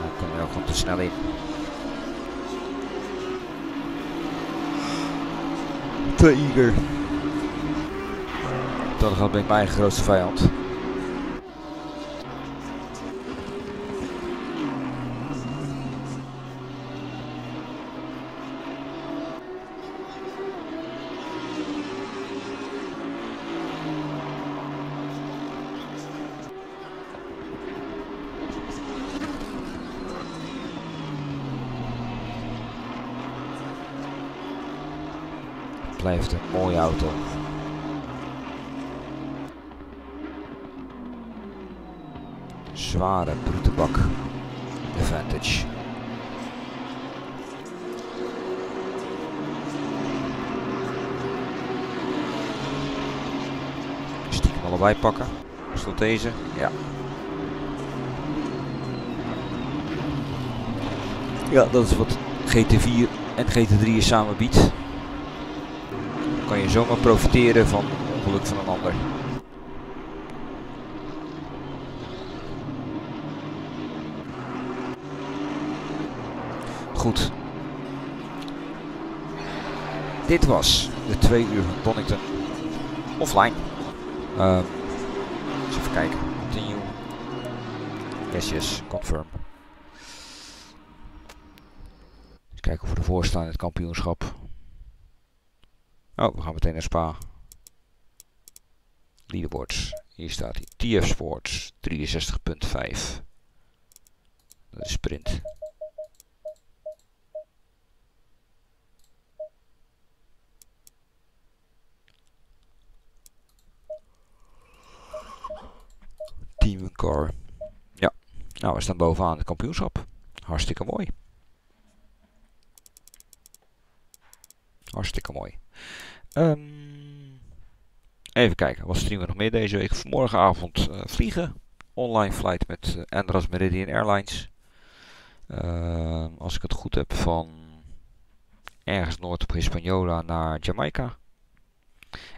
Daar kom je ook gewoon te snel in. Te eager. Gaat ben ik mijn eigen grootste vijand. Mooie auto. Zware brute bak. Vantage. Stiekem allebei pakken. Is dat deze? Ja. Ja, dat is wat GT4 en GT3 samen biedt. Je zomaar profiteren van het ongeluk van een ander. Goed. Dit was de twee uur van Donington offline. Ehm, even kijken. Continue. Yes. Confirm. Eens kijken of we ervoor staan in het kampioenschap. Meteen naar Spa. Hier staat hij. TF Sports 63.5. Dat is sprint. Team Car. Ja, nou we staan bovenaan het kampioenschap. Hartstikke mooi. Hartstikke mooi. Um, even kijken, wat streamen we nog meer deze week? Morgenavond uh, vliegen. Online flight met uh, Andras Meridian Airlines. Uh, als ik het goed heb, van ergens noord op Hispaniola naar Jamaica.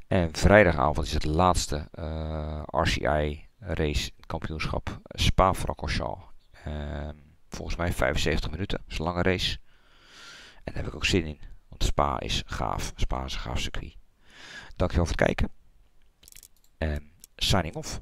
En vrijdagavond is het laatste RCI race kampioenschap Spa-Francorchamps. volgens mij 75 minuten, dat is een lange race. En daar heb ik ook zin in. Want Spa is gaaf. Spa is een gaaf circuit. Dankjewel voor het kijken. En signing off.